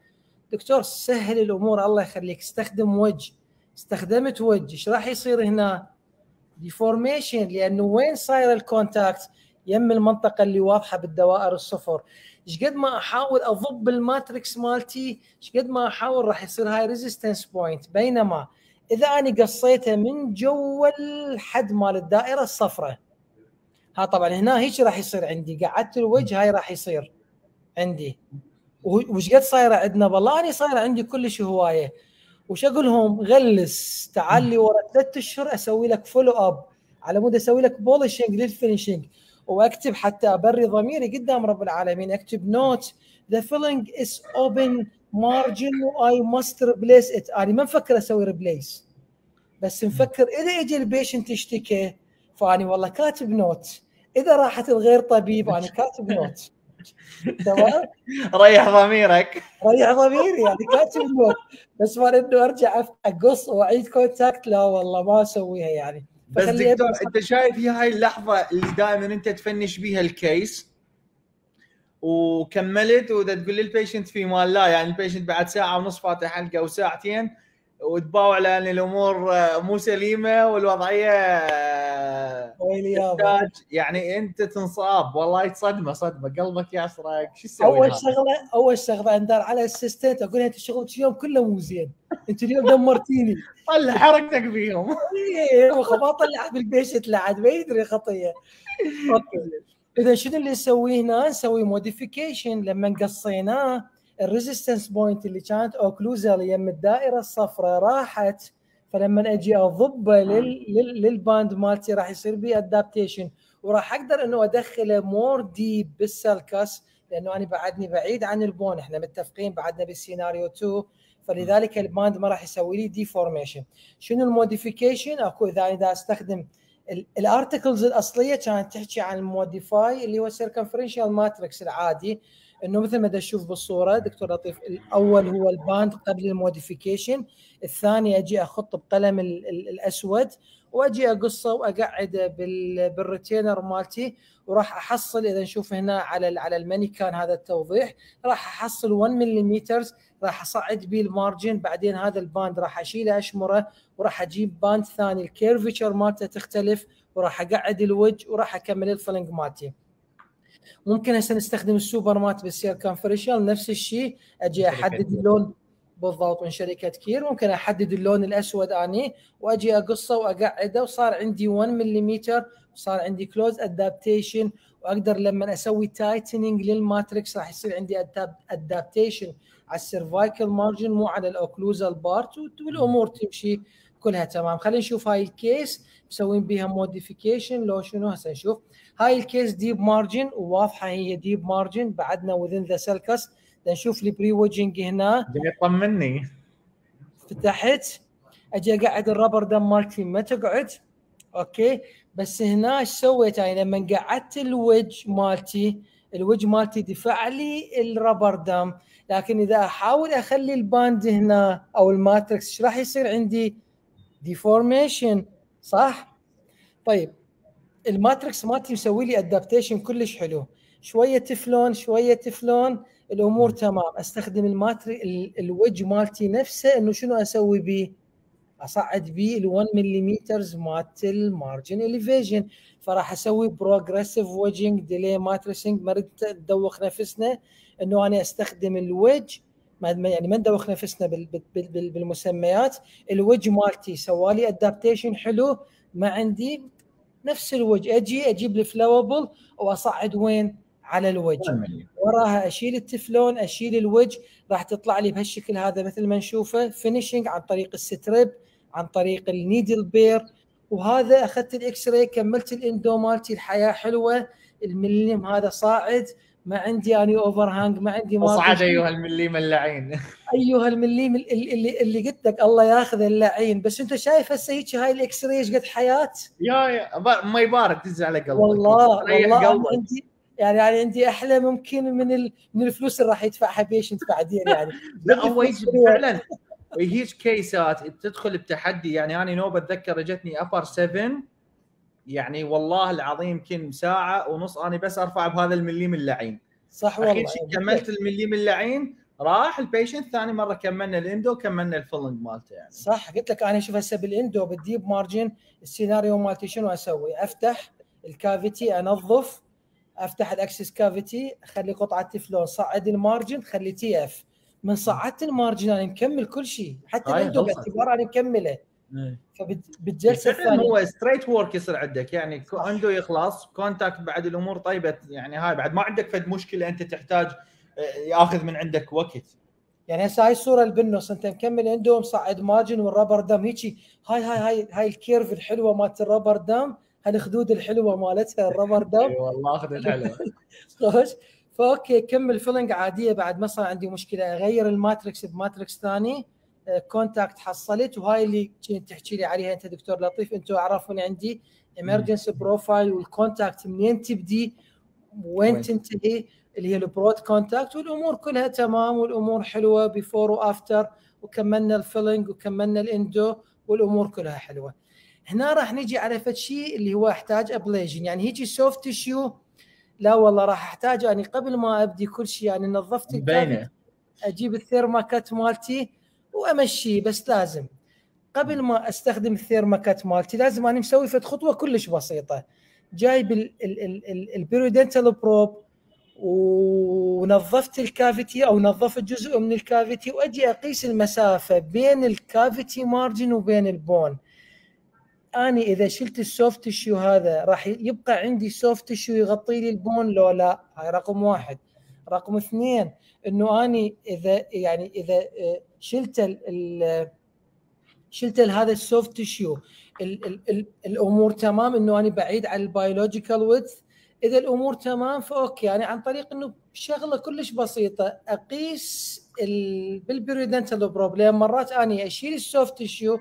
دكتور سهل الأمور الله يخليك. استخدم وجه استخدمت وجه إيش راح يصير هنا؟ deformation لأنه وين صاير ال contact؟ يم المنطقة اللي واضحة بالدوائر الصفر. إيش قد ما أحاول أضب ال matrix مالتي إيش قد ما أحاول راح يصير هاي resistance point بينما إذا أنا قصيته من جوا الحد مال الدائرة الصفراء ها طبعا هنا هيك راح يصير عندي. قعدت الوجه هاي راح يصير عندي. وش قد صايره عندنا؟ والله أنا صايره عندي كلش هواية. وش أقول لهم غلس تعال لي ورا ثلاث أشهر أسوي لك follow up على مود أسوي لك polishing لل finishing وأكتب حتى ابري ضميري قدام رب العالمين. أكتب note the filling is open margin و I must replace it أنا ما مفكر أسوي replace بس مفكر إذا اجى ال patient يشتكي فاني والله كاتب note إذا راحت الغير طبيب أنا كاتب note تمام (laughs) ريح ضميرك. ريح ضميري يعني كاتب note بس ما إنه أرجع أقص وأعيد contact لا والله ما أسويها يعني. بس دكتور بس- أنت شايف هي هاي اللحظة اللي دائما أنت ت finish بيها ال case وكملت ودا تقول لل patient في مال لا يعني ال patient بعد ساعة ونص فاتح حلقة أو ساعتين وتباوع لأن الأمور مو سليمة والوضعية. تحتاج. يعني أنت تنصاب. والله صدمة صدمة. قلبك يعصرك شو تسوي أول هذا؟ شغلة أول شغلة أندار على ال assistant أقول أنت شغلك اليوم؟ كله مو زين. أنت اليوم دمرتيني. (laughs) طلع حركتك فيهم. إيه، ما طلع. بال patient لعد ما يدري خطية. (laughs) okay. إذا شنو اللي نسويه هنا؟ نسوي modification لما قصيناه ال resistance point اللي كانت occlusal يم الدائرة الصفراء راحت فلما أجي اضبه لل... لل... لل band مالتي راح يصير بي adaptation وراح أقدر إنه ادخله more deep بال sulcus لأنه أنا بعدني بعيد عن ال bone إحنا متفقين بعدنا بالسيناريو 2 فلذلك ال band ما راح يسوي لي deformation شنو ال modification؟ أكو إذا أنا أستخدم ال- ال articles الأصلية كانت تحكي عن ال modified اللي هو ال circumferential matrix العادي. إنه مثل ما تشوف بالصورة دكتور لطيف الأول هو ال band قبل ال modification الثاني أجي أخط بقلم ال- ال- الأسود وأجي أقصه واقعده بال- بال retainer مالتي وراح أحصل إذا نشوف هنا على على المانيكان هذا التوضيح راح أحصل 1 ملم راح أصعد بيه ال margin بعدين هذا ال band راح أشيله أشمره وراح أجيب band ثاني ال curvature مالته تختلف وراح أقعد الوجه وراح أكمل ال filling مالتي. ممكن هسه نستخدم ال SuperMat بال circumferential نفس الشيء. أجي أحدد. اللون بالضبط من شركة Kerr. ممكن أحدد اللون الأسود أني وأجي أقصه وأقعده. وصار عندي 1 ملم وصار عندي close adaptation وأقدر لما أسوي tightening لل matrix راح يصير عندي adaptation على ال cervical margin مو على ال occlusal part والامور تمشي كلها تمام. خلينا نشوف هاي ال case. مسوين بيها modification لو شنو؟ هسه نشوف. هاي ال case deep margin وواضحة هي deep margin بعدنا within the sulcus نشوف لي pre-wedging هنا يطمني. فتحت. أجي أقعد ال rubber dam مالتي ما تقعد okay. بس هنا إيش سويت؟ أنا لما قعدت الوجه مالتي الوجه مالتي دفع لي ال rubber dam لكن إذا أحاول أخلي ال band هنا أو ال matrix إيش راح يصير عندي؟ deformation صح؟ طيب. ال matrix مالتي مسوي لي adaptation كلش حلو. شوية تفلون شوية تفلون الأمور تمام. أستخدم ال matri- ال- ال wedge مالتي نفسه إنه شنو أسوي به أصعد به ال 1 ملم مالت ال margin elevation فراح أسوي progressive wedging delayed matrixing ما نريد ندوخ نفسنا إنه أنا أستخدم الوجه. يعني ما ندوخ نفسنا بال- بال- بال- بالمسميات. الوجه مالتي سوالي adaptation حلو. ما عندي نفس الوجه. أجي أجيب ال flowable وأصعد وين؟ على الوجه. وراها أشيل التفلون أشيل الوجه. راح تطلع لي بهالشكل هذا مثل ما نشوفه finishing عن طريق ال strip عن طريق ال needle bur. وهذا أخذت ال X-ray كملت ال endo مالتي الحياة حلوة. الملم هذا صاعد. ما عندي اني overhang ما عندي ما اصعد أيها المليم اللعين. أيها المليم ال- ال- اللي اللي قلت لك الله ياخذ اللعين. بس أنت شايف هسه هيك هاي ال X-ray إيش قد حياة؟ يا يا ما يبارك تنزل على قلبك. والله والله. عندي يعني يعني عندي أحلى ممكن من ال... من الفلوس اللي راح يدفعها patient بعدين يعني. (laughs) لا هو فعلا. هيج كيسات تدخل بتحدي. يعني أنا نوبه اتذكر اجتني upper 7 يعني والله العظيم يمكن ساعة ونص أنا بس أرفع بهذا المليم اللعين صح والله شيء كملت المليم اللعين راح ال patient ثاني مرة كملنا ال endo كملنا ال filling مالته يعني صح قلت لك أنا أشوف هسه بال endo بال deep margin السيناريو مالتي شنو أسوي؟ أفتح ال cavity أنظف أفتح ال access cavity اخلي قطعة تفلون صعد ال margin خلي TF من صعدت ال margin أنا مكمل كل شيء حتى هاي ال endo. باعتبار أنا مكمله. فبالجلسه فعلاً الثانية هو straightforward يصير عندك. يعني. عنده يخلص contact بعد الأمور طيبة يعني هاي بعد ما عندك فد مشكلة أنت تحتاج آه، ياخذ من عندك وقت. يعني هسه هاي الصورة اللي بالنص انت مكمل عندهم صعد margin وال rubber dam هيجي هاي هاي هاي هاي ال curve الحلوة مالت ال rubber dam هالخدود الحلوة مالتها ال rubber dam (laughs) إي والله اخذت حلوة (laughs) خوش. ف okay كمل filling عادية بعد ما صار عندي مشكلة. أغير ال matrix ب matrix ثاني. contact حصلت وهاي اللي كنت تحكي لي عليها أنت دكتور لطيف أنتم اعرفوا من عندي emergence profile وال contact منين تبدي وين. تنتهي اللي هي ال broad contact والأمور كلها تمام والأمور حلوة before و after وكملنا ال filling وكملنا ال endo والأمور كلها حلوة. هنا راح نجي على فد شيء اللي هو أحتاج ablation يعني هيجي soft tissue لا والله راح احتاج يعني قبل ما أبدي كل شيء يعني نظفت أجيب ال Thermacut مالتي وامشيه بس لازم. قبل ما أستخدم ال Thermacut مالتي لازم أنا مسوي فد خطوة كلش بسيطة. جايب ال- ال- ال- ال- ال periodontal probe ونظفت ال cavity أو نظفت جزء من ال cavity وأجي أقيس المسافة بين ال cavity margin وبين ال bone. اني إذا شلت ال soft tissue هذا راح يبقى عندي soft tissue يغطي لي ال bone لو لا؟ هاي رقم واحد. رقم اثنين إنه اني إذا يعني إذا آه، شلت ال ال شلت ال- هذا ال soft tissue ال ال ال الأمور تمام إنه أنا بعيد عن ال biological width إذا الأمور تمام ف okay يعني عن طريق إنه شغلة كلش بسيطة أقيس ال- بال periodontal probe مرات أني أشيل ال soft tissue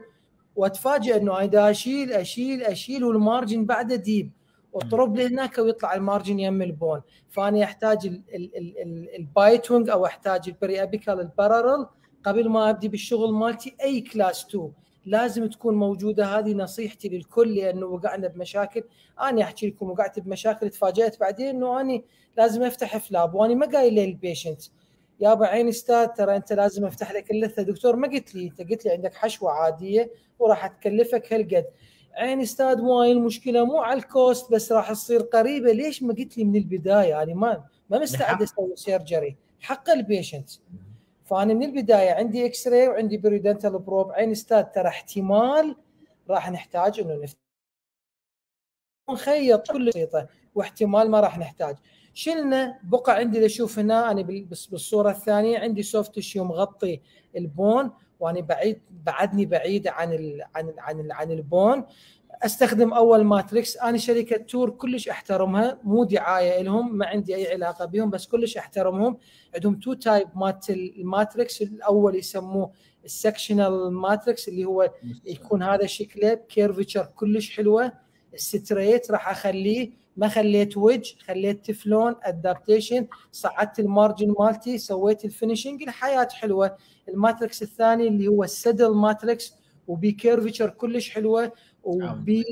وأتفاجئ إنه اذا أشيل أشيل أشيل وال margin بعده deep واضرب لي هناك ويطلع ال margin يم ال bone. فأنا أحتاج ال- ال- ال- ال- ال bitewing أو أحتاج ال periapical ال parallel قبل ما ابدي بالشغل مالتي أي class 2 لازم تكون موجودة. هذه نصيحتي للكل لأنه وقعنا بمشاكل. أنا أحكي لكم وقعت بمشاكل تفاجأت بعدين إنه أنا لازم أفتح flap وأنا ما قايل لل patient يابا عين أستاذ ترى أنت لازم أفتح لك اللثة. دكتور ما قلت لي أنت قلت لي عندك حشوة عادية وراح تكلفك هالقد. عين أستاذ واي المشكلة مو على ال cost بس راح تصير قريبة. ليش ما قلت لي من البداية؟ يعني ما ما مستعد حق. أسوي surgery حق ال patient. فانا من البداية عندي X-ray وعندي periodontal probe عين أستاذ ترى احتمال راح نحتاج إنه نفتح نخيط كل بسيطه واحتمال ما راح نحتاج. شلنا بقى عندي اللي أشوف هنا أنا بالصورة الثانية عندي soft tissue مغطي ال bone وأنا بعيد بعدني بعيد عن ال عن ال عن ال عن ال bone. أستخدم أول matrix. أنا شركة TOR كلش أحترمها مو دعاية لهم ما عندي أي علاقة بهم بس كلش أحترمهم. عندهم two type مالت ال matrix الأول يسموه ال sectional matrix اللي هو يكون هذا شكله curvature كلش حلوة. ال straight راح أخليه ما خليت وجه خليت تفلون adaptation صعدت ال margin مالتي سويت ال finishing الحياة حلوة. ال matrix الثاني اللي هو ال saddle matrix وبي curvature كلش حلوة. وبي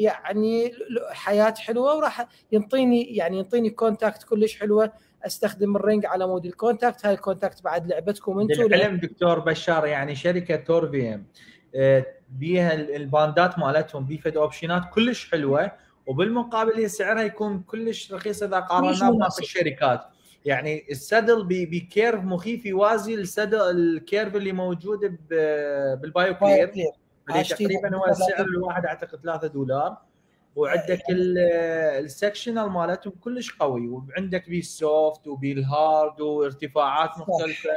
يعني حياة حلوة وراح ينطيني يعني ينطيني contact كلش حلوة. أستخدم ال ring على مود ال contact هاي ال contact بعد لعبتكم أنتم للعلم دكتور بشار يعني شركة TOR VM آه، بيها ال- band ات مالتهم بيفد option ات كلش حلوة وبالمقابل هي سعرها يكون كلش رخيص إذا قارناه بباقي مناسب. الشركات. يعني ال saddle ب curve مخيف يوازي ال saddle ال curve اللي موجود بال Bioclear اللي تقريبا هو السعر. الواحد أعتقد 3 دولار. وعندك ال- sectional مالتهم كلش قوي. وعندك بيه ال soft وبيه ال hard وارتفاعات مختلفة.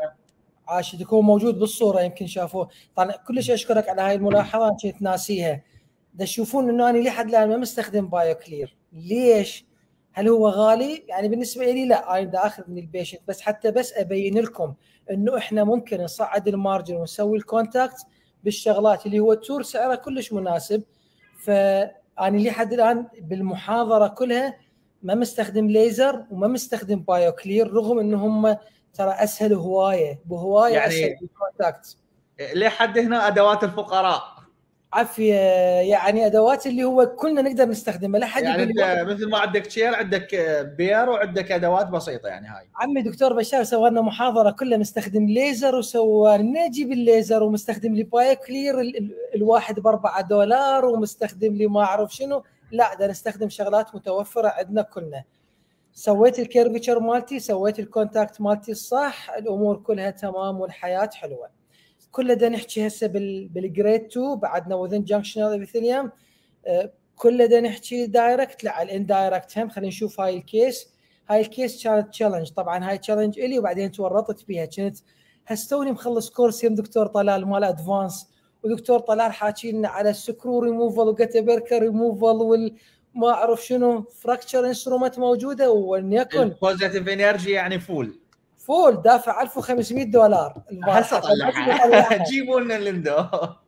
عاشت يكون موجود بالصورة يمكن شافوه. طبعا كلش أشكرك على هاي الملاحظة أنا كنت ناسيها. تشوفون إنه أنا لحد الآن ما مستخدم Bioclear ليش؟ هل هو غالي؟ يعني بالنسبة لي لا أنا دا آخذ من ال patient. بس حتى بس أبين لكم إنه إحنا ممكن نصعد ال margin ونسوي ال contact بالشغلات اللي هو ال TOR سعره كلش مناسب. فأنا لحد الآن بالمحاضرة كلها ما مستخدم ليزر وما مستخدم Bioclear رغم إن هم ترى أسهل هواية بهواية يعني- يعني أسهل بال contact لحد هنا أدوات الفقراء. عافيه يعني أدوات اللي هو كلنا نقدر نستخدمها. لا حد يعني أنت مثل ما عندك chair عندك bur وعندك أدوات بسيطة يعني هاي. عمي دكتور بشار سوى لنا محاضرة كلها مستخدم ليزر وسوى نجيب الليزر ومستخدم لي Bioclear ال- ال- الواحد ب 4 دولار ومستخدم لي ما أعرف شنو. لا ده نستخدم شغلات متوفرة عندنا كلنا. سويت ال curvature مالتي سويت ال contact مالتي الصح الأمور كلها تمام والحياة حلوة. كل ده نحكي هسه بال بال grade 2 بعدنا within junctional epithelium كل ده نحكي direct لا على ال indirect هم خلينا نشوف هاي ال case هاي ال case كانت challenge طبعا هاي challenge إلي وبعدين تورطت بيها. كنت هسه توني مخلص course يم دكتور طلال مال advanced ودكتور طلال حاكي لنا على السكرو ريموفال وجاتابيركا ريموفال وال ما أعرف شنو fractured instrument موجودة وان يكن ال positive energy يعني full فول دافع 1500 دولار. هسه طلعها (laughs) جيبوا لنا اللندو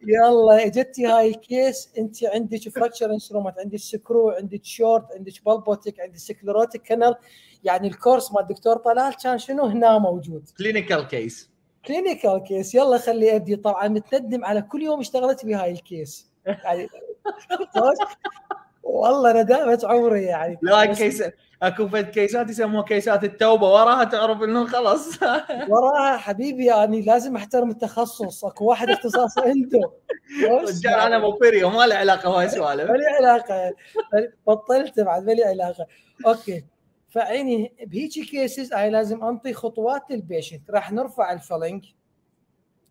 يلا اجتي هاي الكيس. انت عندك فراكشر انسترومنت عندك سكرو عندك شورت عندك بالبوتيك عندك سكلروتيك كنل يعني الكورس مال الدكتور طلال كان شنو؟ هنا موجود. كلينيكال كيس كلينيكال كيس يلا خلي ابدي طبعا متندم على كل يوم اشتغلت بهاي الكيس. يعني (laughs) والله ندامه عمري يعني. لا كيس أكو فد case ات يسموها case ات التوبة وراها تعرف إنه خلاص. (laughs) وراها حبيبي يعني لازم أحترم التخصص أكو واحد اختصاصه (laughs) بس رجال أنا مو perio ما له علاقة بهاي السوالف. (laughs) ما لي علاقه بطلت بعد ما لي علاقة. أوكي. فعيني بهيجي cases هاي لازم أنطي خطوات لل patient راح نرفع ال filling.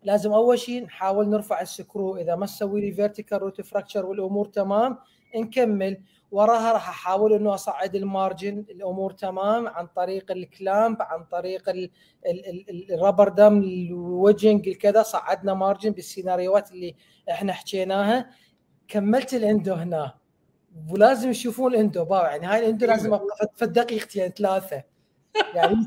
لازم أول شيء نحاول نرفع ال screw. إذا ما تسوي لي vertical root fracture والأمور تمام نكمل. وراها راح أحاول إنه أصعد المارجن الأمور تمام عن طريق الكلامب عن طريق ال- ال- ال- ال- الرابر دم الوجنج الكذا. صعدنا مارجن بالسيناريوهات اللي إحنا حكيناها. كملت الإندو هنا. ولازم يشوفون الإندو. باو يعني هاي الإندو لازم في دقيقتين ثلاثة. يعني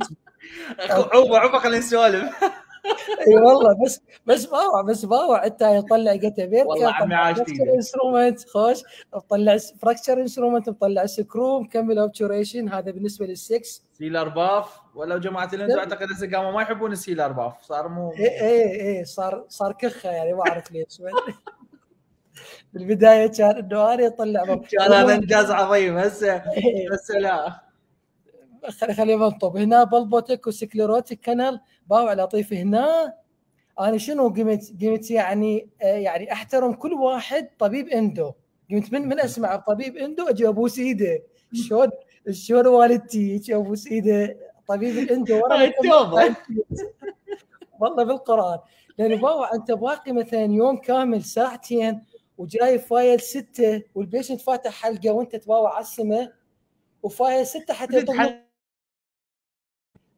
(laughs) عوبة عوبة خلينا نسولف (laughs) اي والله بس بس باوع بس باوع انت يطلع جتا والله عمي عاش. انسترومنت خوش. مطلع فراكشر انسترومنت مطلع سكرو مكمل اوبتوريشن هذا بالنسبة للسكس سيلر باف ولا جماعة الاندو اعتقد هسه قاموا ما يحبون السيلر باف صار مو إي إي إي. صار صار كخة يعني ما أعرف ليش. (laughs) بالبداية كان إنه أنا اطلع كان هذا إنجاز عظيم. هسه هسه لا. خلي خلي بنطب هنا بلبوتك وسكليروتيك كانال. باوع لطيف هنا. أنا شنو قمت قمت يعني آه، يعني أحترم كل واحد طبيب endo. قمت من من أسمع طبيب endo أجي ابوس ايده شلون شلون والدتي أجي ابوس ايده طبيب ال endo ورا. (laughs) (laughs) والله بالقرآن. لأن باوع أنت باقي مثلا يوم كامل ساعتين وجاي file ستة وال patient فاتح حلقة وأنت تباوع على السماء و file ستة حتى يطلع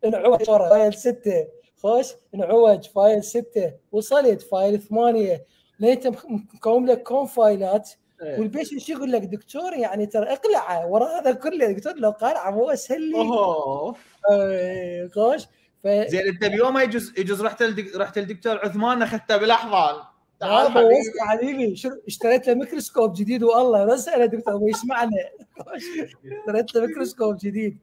انعوج ورا فايل ستة. خوش؟ انعوج فايل ستة. وصلت فايل ثمانية. لين انت مخ- مكون لك كون فايلات. والبيشنت شو يقول لك دكتور يعني ترى اقلعه. ورا هذا كله دكتور لو قارعه مو اسهل لي اوه آه، خوش؟ ف زين أنت بيومها يجوز يجوز رحت. رحت الدكتور عثمان أخذته بالأحضان. تعال حبيبي. حبيبي. شو اشتريت له ميكروسكوب جديد والله. بس أنا دكتور هو يسمعنا. اشتريت له ميكروسكوب جديد.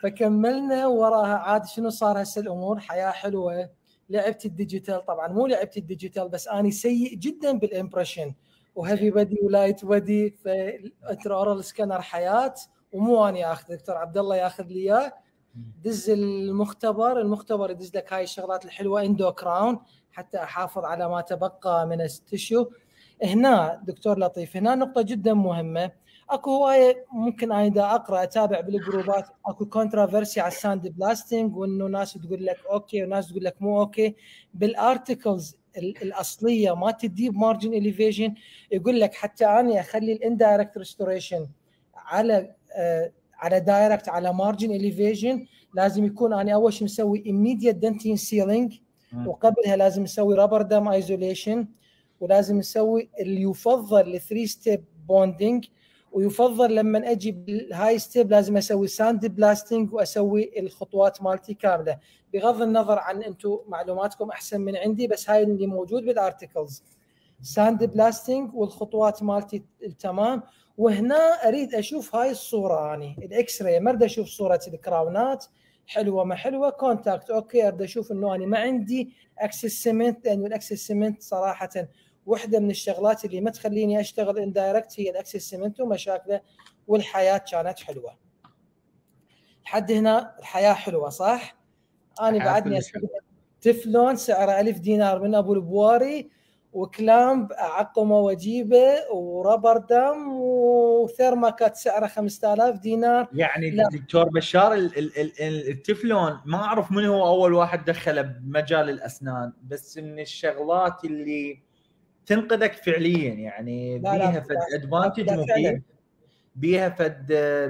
فكملنا وراها. عاد شنو صار هسه؟ الأمور حياة حلوة. لعبت ال digital. طبعا مو لعبت ال digital بس أني سيء جدا بال impression. و heavy body و light body فال intra scanner حياة. ومو أني آخذ دكتور عبد الله ياخذ لي إياه. دز المختبر. المختبر يدز لك هاي الشغلات الحلوة endocrown. حتى أحافظ على ما تبقى من ال tissue. هنا دكتور لطيف هنا نقطة جدا مهمة. اكو هواية ممكن أنا إذا أقرأ أتابع بالجروبات. أكو controversy على ال sandblasting وإنه ناس تقول لك okay وناس تقول لك مو okay. بال articles ال- الأصلية مال deep margin elevation يقول لك حتى أنا أخلي ال indirect restoration على آه على direct على margin elevation لازم يكون أنا أول شيء مسوي immediate dentin sealing. وقبلها لازم نسوي rubber dam isolation ولازم نسوي اللي يفضل ال three step bonding ويفضل لما أجي بالهاي step لازم أسوي sandblasting وأسوي الخطوات مالتي كاملة. بغض النظر عن أنتم معلوماتكم أحسن من عندي بس هاي اللي موجود بال articles sandblasting والخطوات مالتي التمام وهنا أريد أشوف هاي الصورة أني ال X-ray ما أريد أشوف صورة ال crown ات. حلوة ما حلوة؟ contact okay أريد أشوف إنه أنا ما عندي excess cement لأنه ال excess cement صراحة واحدة من الشغلات اللي ما تخليني أشتغل indirect هي ال excess cement ومشاكله والحياة كانت حلوة لحد هنا الحياة حلوة صح؟ أنا بعدني تفلون سعره ألف دينار من أبو البواري و clamp اعقمه وأجيبه و rubber dam و Thermacut سعره 5000 دينار يعني لا. دكتور بشار ال- ال- ال- التفلون ما أعرف من هو أول واحد دخله بمجال الأسنان بس من الشغلات اللي تنقذك فعليا يعني لا، لا، بيها فد advantage مفيد. بيها فد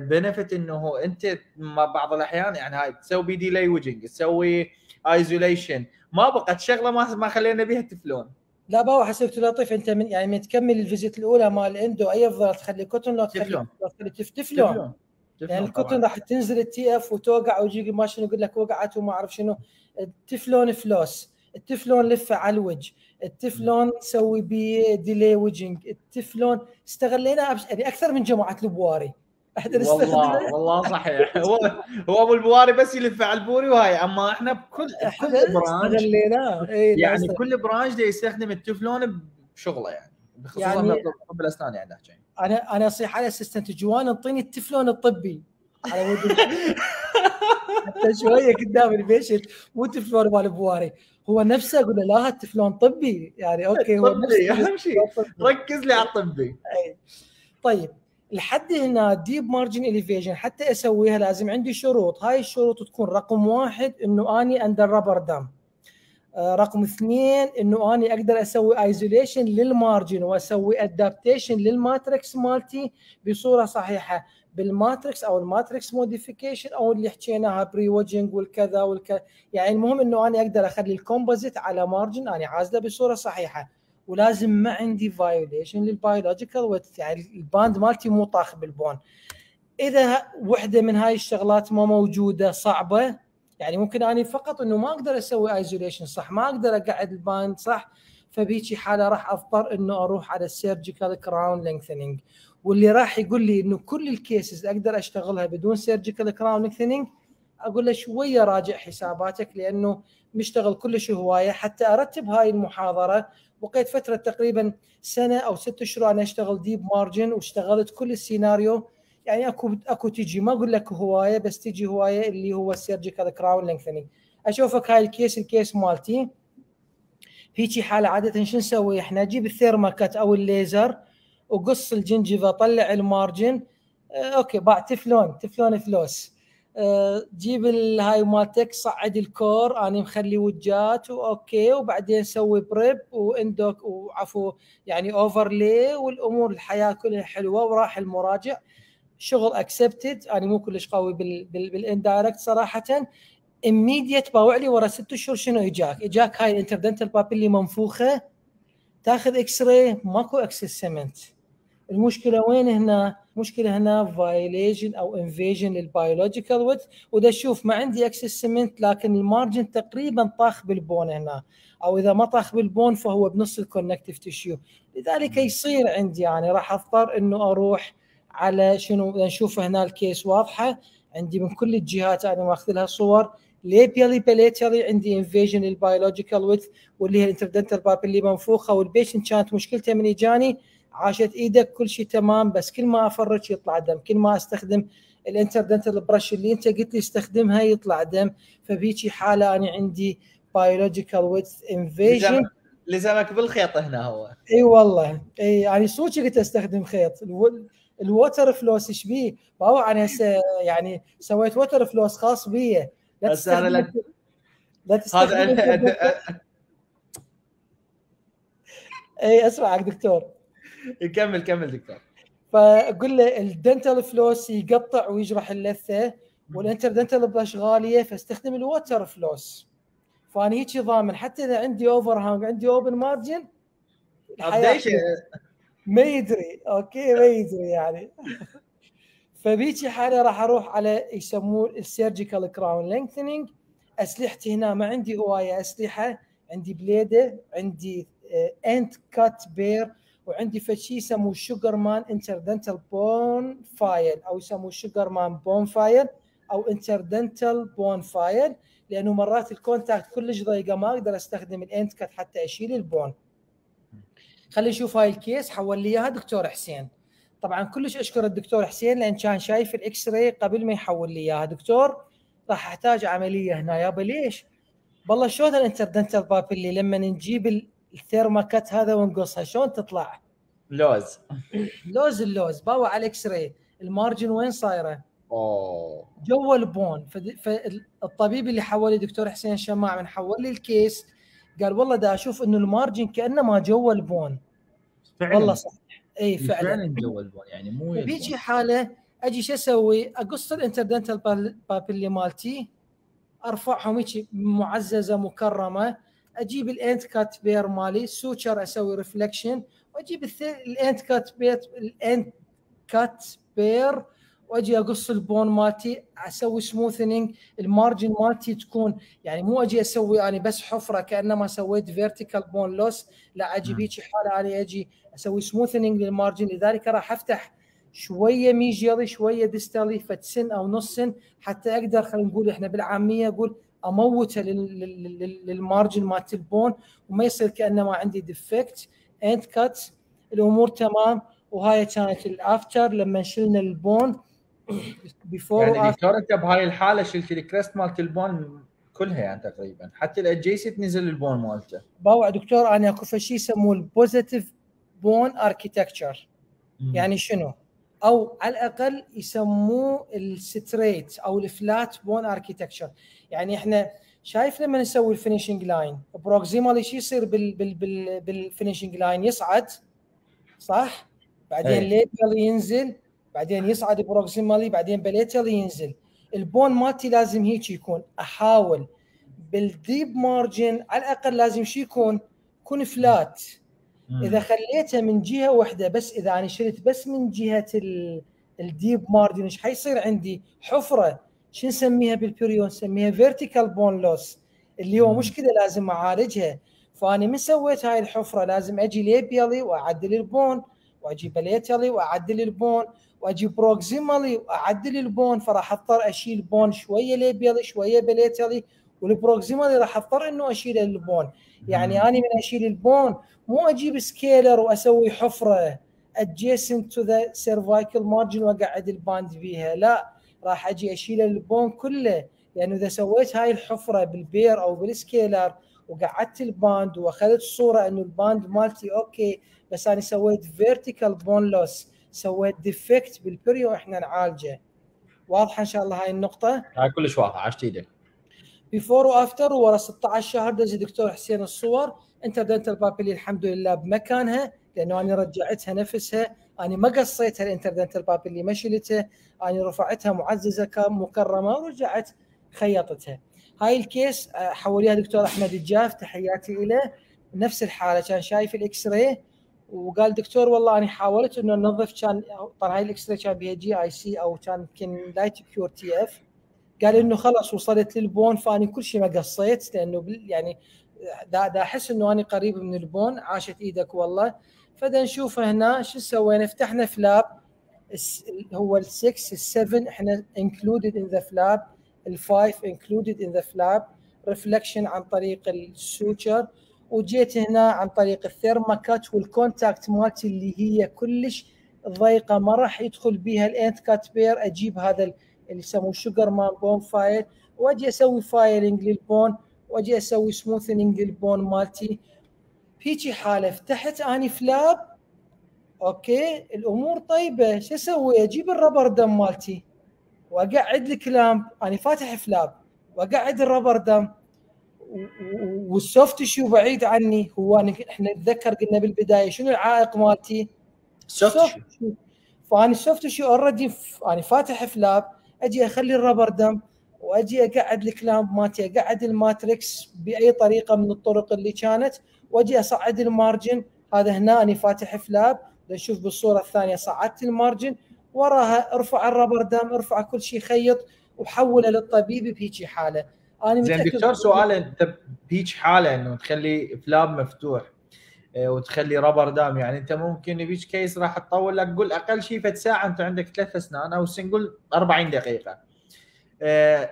benefit إنه أنت ما بعض الأحيان يعني هاي تسوي بي دي ويجنج تسوي isolation ما بقت شغلة ما ما خلينا بيها التفلون لا باوع حسيت لطيف أنت من يعني من تكمل ال visit الأولى مال endo أي أفضل تخلي cotton لو تخلي Teflon. Teflon Teflon يعني تفلون طبعاً. راح تنزل ال TF وتوقع ويجيك ما شنو يقول لك وقعت وما أعرف شنو ال Teflon floss ال Teflon لفة على الوجه التفلون سوي بيه pre-wedging ال Teflon استغلينا أبش... يعني أكثر من جماعة البواري. إحنا والله والله صحيح. هو هو أبو البواري بس يلف على البوري وهاي أما إحنا بكل إحنا كل branch يعني كل branch ده يستخدم التفلون بشغله يعني بخصوصا يعني- يعني طب الاسنان يعني أحكي. أنا أنا أصيح على assistant جوان انطيني التفلون الطبي. على ود (laughs) حتى شوية قدام ال patient مو تفلون مال بواري هو نفسه أقول له لا التفلون طبي. يعني okay هو طبي، أهم شيء. ركز لي على الطبي. طيب لحد هنا deep margin elevation حتى أسويها لازم عندي شروط. هاي الشروط تكون رقم واحد إنه أني under rubber dam رقم اثنين إنه أني أقدر أسوي isolation لل margin وأسوي adaptation لل matrix مالتي بصورة صحيحة. بال matrix أو ال matrix modification أو اللي حكيناها pre-wedging والكذا والكذا يعني المهم إنه أنا أقدر أخلي ال composite على margin أنا عازله بصورة صحيحة. ولازم ما عندي violation لل biological width يعني ال band مالتي مو طاخ بال bone. إذا وحدة من هاي الشغلات ما موجودة صعبة يعني ممكن أني فقط إنه ما أقدر أسوي isolation صح؟ ما أقدر أقعد ال band صح؟ فبيجي حالة راح أضطر إنه أروح على ال surgical crown lengthening واللي راح يقول لي إنه كل ال cases أقدر أشتغلها بدون surgical crown lengthening أقول له شوية راجع حساباتك لأنه مشتغل كلش هواية. حتى أرتب هاي المحاضرة بقيت فترة تقريبا سنة أو ست اشهر أنا أشتغل deep margin واشتغلت كل السيناريو. يعني اكو اكو تجي ما أقول لك هواية بس تجي هواية اللي هو السيرجيكال كراون لينثنينج اشوفك هاي الكيس الكيس مالتي. هيجي حالة عادة شو نسوي؟ إحنا نجيب الثيرماكت أو الليزر وقص الجنجفه طلع المارجن. آه أوكي باع تفلون تفلون فلوس. آه جيب الهاي مالتك صعد الكور أنا مخلي وجات وأوكي وبعدين سوي بريب وإندوك وعفو يعني overlay والأمور الحياة كلها حلوة وراح المراجع. شغل accepted أنا مو كلش قوي بال بال بال indirect صراحة. Immediate باوع لي ورا ست اشهر شنو إجاك؟ إجاك هاي ال interdental papillae منفوخة. تاخذ X-ray ماكو excess cement المشكلة وين هنا؟ المشكلة هنا violation أو invasion لل biological width ودا أشوف ما عندي excess cement لكن ال margin تقريبا طاخ بال bone هنا. أو إذا ما طاخ بالبون فهو بنص ال connective tissue لذلك يصير عندي يعني راح أضطر إنه أروح على شنو؟ نشوف هنا ال case واضحة. عندي من كل الجهات أنا ماخذ لها صور labially palatally عندي invasion ال biological width واللي هي ال interdental papillae منفوخة وال patient كانت مشكلته من اجاني عاشت إيدك كل شيء تمام بس كل ما أفرش يطلع دم. كل ما أستخدم ال interdental brush اللي أنت قلت لي استخدمها يطلع دم. فبيجي حالة أنا عندي biological width invasion لزمك بالخيط هنا هو. إي والله. إي يعني صوتي قلت أستخدم خيط. ال water floss إيش بيه؟ باوع أنا هسه يعني سويت water floss خاص بي لا تستخدم لا تستخدم هذا اي اسمعك دكتور. كمل كمل دكتور. فأقول له ال dental floss يقطع ويجرح اللثة وال interdental brush غالية فاستخدم ال water floss فأنا هيك ضامن حتى إذا عندي overhang عندي open margin ما يدري. أوكي ما يدري يعني. فبيجي حاله راح أروح على يسموه ال surgical crown lengthening أسلحتي هنا ما عندي هواية أسلحة عندي بليدة عندي end cut bur وعندي فد شي يسموه Sugarman interdental bone file أو يسموه Sugarman bone file أو interdental bone file لأنه مرات ال contact كلش ضيقة ما أقدر أستخدم ال end cut حتى أشيل ال bone. خلي نشوف هاي ال case حول لي إياها دكتور حسين. طبعا كلش أشكر الدكتور حسين لأن كان شايف ال X-ray قبل ما يحول لي إياها. دكتور راح أحتاج عملية هنا يابا ليش؟ والله شلون ال interdental papillae لما نجيب ال Thermacut هذا ونقصها شلون تطلع؟ لوز. لوز اللوز. باوع على ال X-ray ال margin وين صايرة؟ أوه. جوا ال bone. فالطبيب اللي حول لي دكتور حسين شماع من حول لي ال case قال والله دا أشوف إنه ال margin كأنه ما جوا ال bone فعلا والله صح إي فعلا فعلا جوا ال bone يعني مو بيجي. حاله أجي شو أسوي؟ أقص ال interdental papillae مالتي أرفعهم هيك معززة مكرمة أجيب ال end cut bur مالي suture أسوي reflection وأجيب ال end cut bur ال end cut bur واجي اقص ال bone مالتي أسوي smoothening ال margin مالتي تكون يعني مو أجي أسوي أنا بس حفرة كأنما سويت vertical bone loss لا أجي مم. بيجي حالة أنا أجي أسوي smoothening لل margin لذلك راح افتح شوية mesially شوية distally فد سن أو نص سن حتى أقدر خلينا نقول إحنا بالعامية أقول أموته لل- لل- لل- لل margin مالت ال bone وما يصير كانه ما عندي defect end cut الأمور تمام وهاي كانت ال after لما شلنا ال bone before يعني انت بهاي الحالة شلت ال crest مالت ال bone كلها يعني تقريبا حتى ال adjacent نزل ال bone مالته باوع دكتور أنا اكو شيء يسموه ال positive bone architecture. يعني شنو؟ أو على الأقل يسموه ال straight أو ال flat bone architecture يعني إحنا شايف لما نسوي ال finishing line proximally شو يصير بال بال بال بال finishing line يصعد صح؟ بعدين أي. labial ينزل بعدين يصعد proximally بعدين palatal ينزل. ال bone مالتي لازم هيك يكون. أحاول بال deep margin على الأقل لازم شو يكون؟ يكون flat. إذا خليتها من جهة واحدة بس إذا أنا شلت بس من جهة ال- ال deep margin إيش حيصير عندي؟ حفرة. شو نسميها بال perio نسميها vertical bone loss اللي هو. مشكله لازم أعالجها. فأنا من سويت هاي الحفرة لازم أجي labially وأعدل ال bone وأجي palatally وأعدل ال bone. واجي proximally واعدل ال bone فراح أضطر أشيل bone شوية labially شوية palatally وال proximally راح أضطر إنه أشيل ال bone. يعني. أنا من أشيل البون مو أجيب scaler وأسوي حفرة adjacent to the cervical margin وأقعد ال band فيها لا راح أجي أشيل ال bone كله. لأنه إذا سويت هاي الحفرة بال bur أو بال scaler وقعدت ال band وأخذت صورة إنه ال band مالتي أوكي بس أنا سويت vertical bone loss سويت defect بال perio إحنا نعالجه. واضحة إن شاء الله هاي النقطة؟ هاي كلش واضحة عشت إيدك before و after ورا 16 شهر دز دكتور حسين الصور. interdental papillae الحمد لله بمكانها لأنه أنا رجعتها نفسها. أنا ما قصيتها ال interdental papillae ما شلتها أنا رفعتها معززة كان مكرمة ورجعت خيطتها هاي ال case آه، حوليها دكتور أحمد الجاف تحياتي له نفس الحالة كان شايف ال X-ray وقال دكتور والله أنا حاولت إنه أنظف كان طبعا هاي ال X كان بيها GIC أو كان يمكن light cure TF. قال إنه خلاص وصلت لل bone فاني كل شيء ما قصيت لأنه يعني دا, دا أحس إنه أنا قريب من ال bone عاشت إيدك والله. فدا نشوفه هنا شو سوينا فتحنا flap هو ال6 ال7 إحنا included in the flap ال5 included in the flap reflection عن طريق ال suture وجيت هنا عن طريق ال Thermacut وال contact مالتي اللي هي كلش ضيقة ما راح يدخل بيها ال end cut bur أجيب هذا ال- اللي يسموه Sugarman bone file وأجي أسوي filing لل bone وأجي أسوي smoothening لل bone مالتي. هيجي حالة فتحت أني flap أوكي الأمور طيبة. شو أسوي؟ أجيب ال rubber dam مالتي وأقعد ال clamp أنا فاتح flap وأقعد ال rubber dam. وال soft tissue بعيد عني هو إحنا نتذكر قلنا بالبداية شنو العائق مالتي؟ soft tissue فأنا ال soft tissue already أنا فاتح flap أجي أخلي ال rubber dam وأجي أقعد ال clamp مالتي أقعد ال matrix بأي طريقة من الطرق اللي كانت وأجي أصعد ال margin. هذا هنا أنا فاتح flap نشوف بالصورة الثانية صعدت ال margin وراها ارفع ال rubber dam ارفع كل شيء خيط وحوله للطبيب بهيجي حالة. أنا زين دكتور سؤال أنت بهيج حالة إنه تخلي flap مفتوح آه، وتخلي rubber dam يعني أنت ممكن بهيج case راح تطول لك قول أقل شيء فد ساعة أنت عندك ثلاث أسنان أو سنقول 40 دقيقة.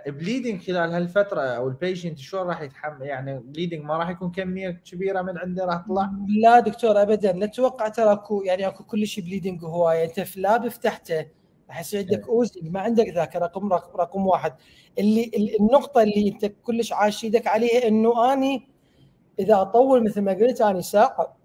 bleeding خلال هالفترة أو ال patient شلون راح يتحمل يعني bleeding ما راح يكون كمية كبيرة من عنده راح تطلع؟ لا دكتور ابدا. لا تتوقع ترى اكو يعني أكو كلش bleeding هواية. أنت flap فتحته يصير عندك oozing ما عندك ذاك رقم رقم واحد. اللي النقطة اللي أنت كلش عاشت إيدك عليها إنه أني إذا أطول مثل ما قلت أني ساعة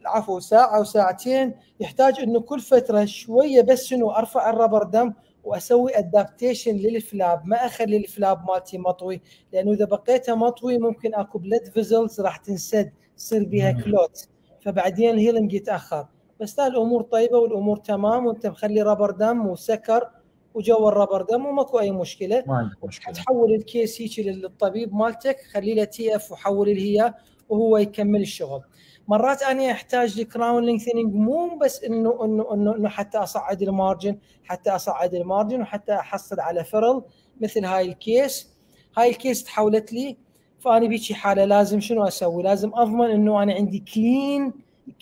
العفو ساعة وساعتين يحتاج إنه كل فترة شوية بس إنه أرفع ال rubber dam وأسوي adaptation لل flap. ما أخلي ال flap مالتي مطوي لأنه إذا بقيتها مطوي ممكن أكو blood vessels راح تنسد يصير بيها clot فبعدين ال healing يتأخر. بس لا الأمور طيبة والأمور تمام وأنت مخلي rubber dam وسكر وجو ال rubber dam وماكو أي مشكلة. ما مشكلة. تحول ال case back للطبيب مالتك خلي له TF وحول هي وهو يكمل الشغل. مرات أنا أحتاج ل crown lengthening مو بس انه انه انه إنه حتى أصعد ال margin حتى أصعد ال margin وحتى أحصل على ferrule مثل هاي ال case. هاي ال case تحولت لي فأنا بيجي حالة لازم شنو أسوي؟ لازم أضمن إنه أنا عندي clean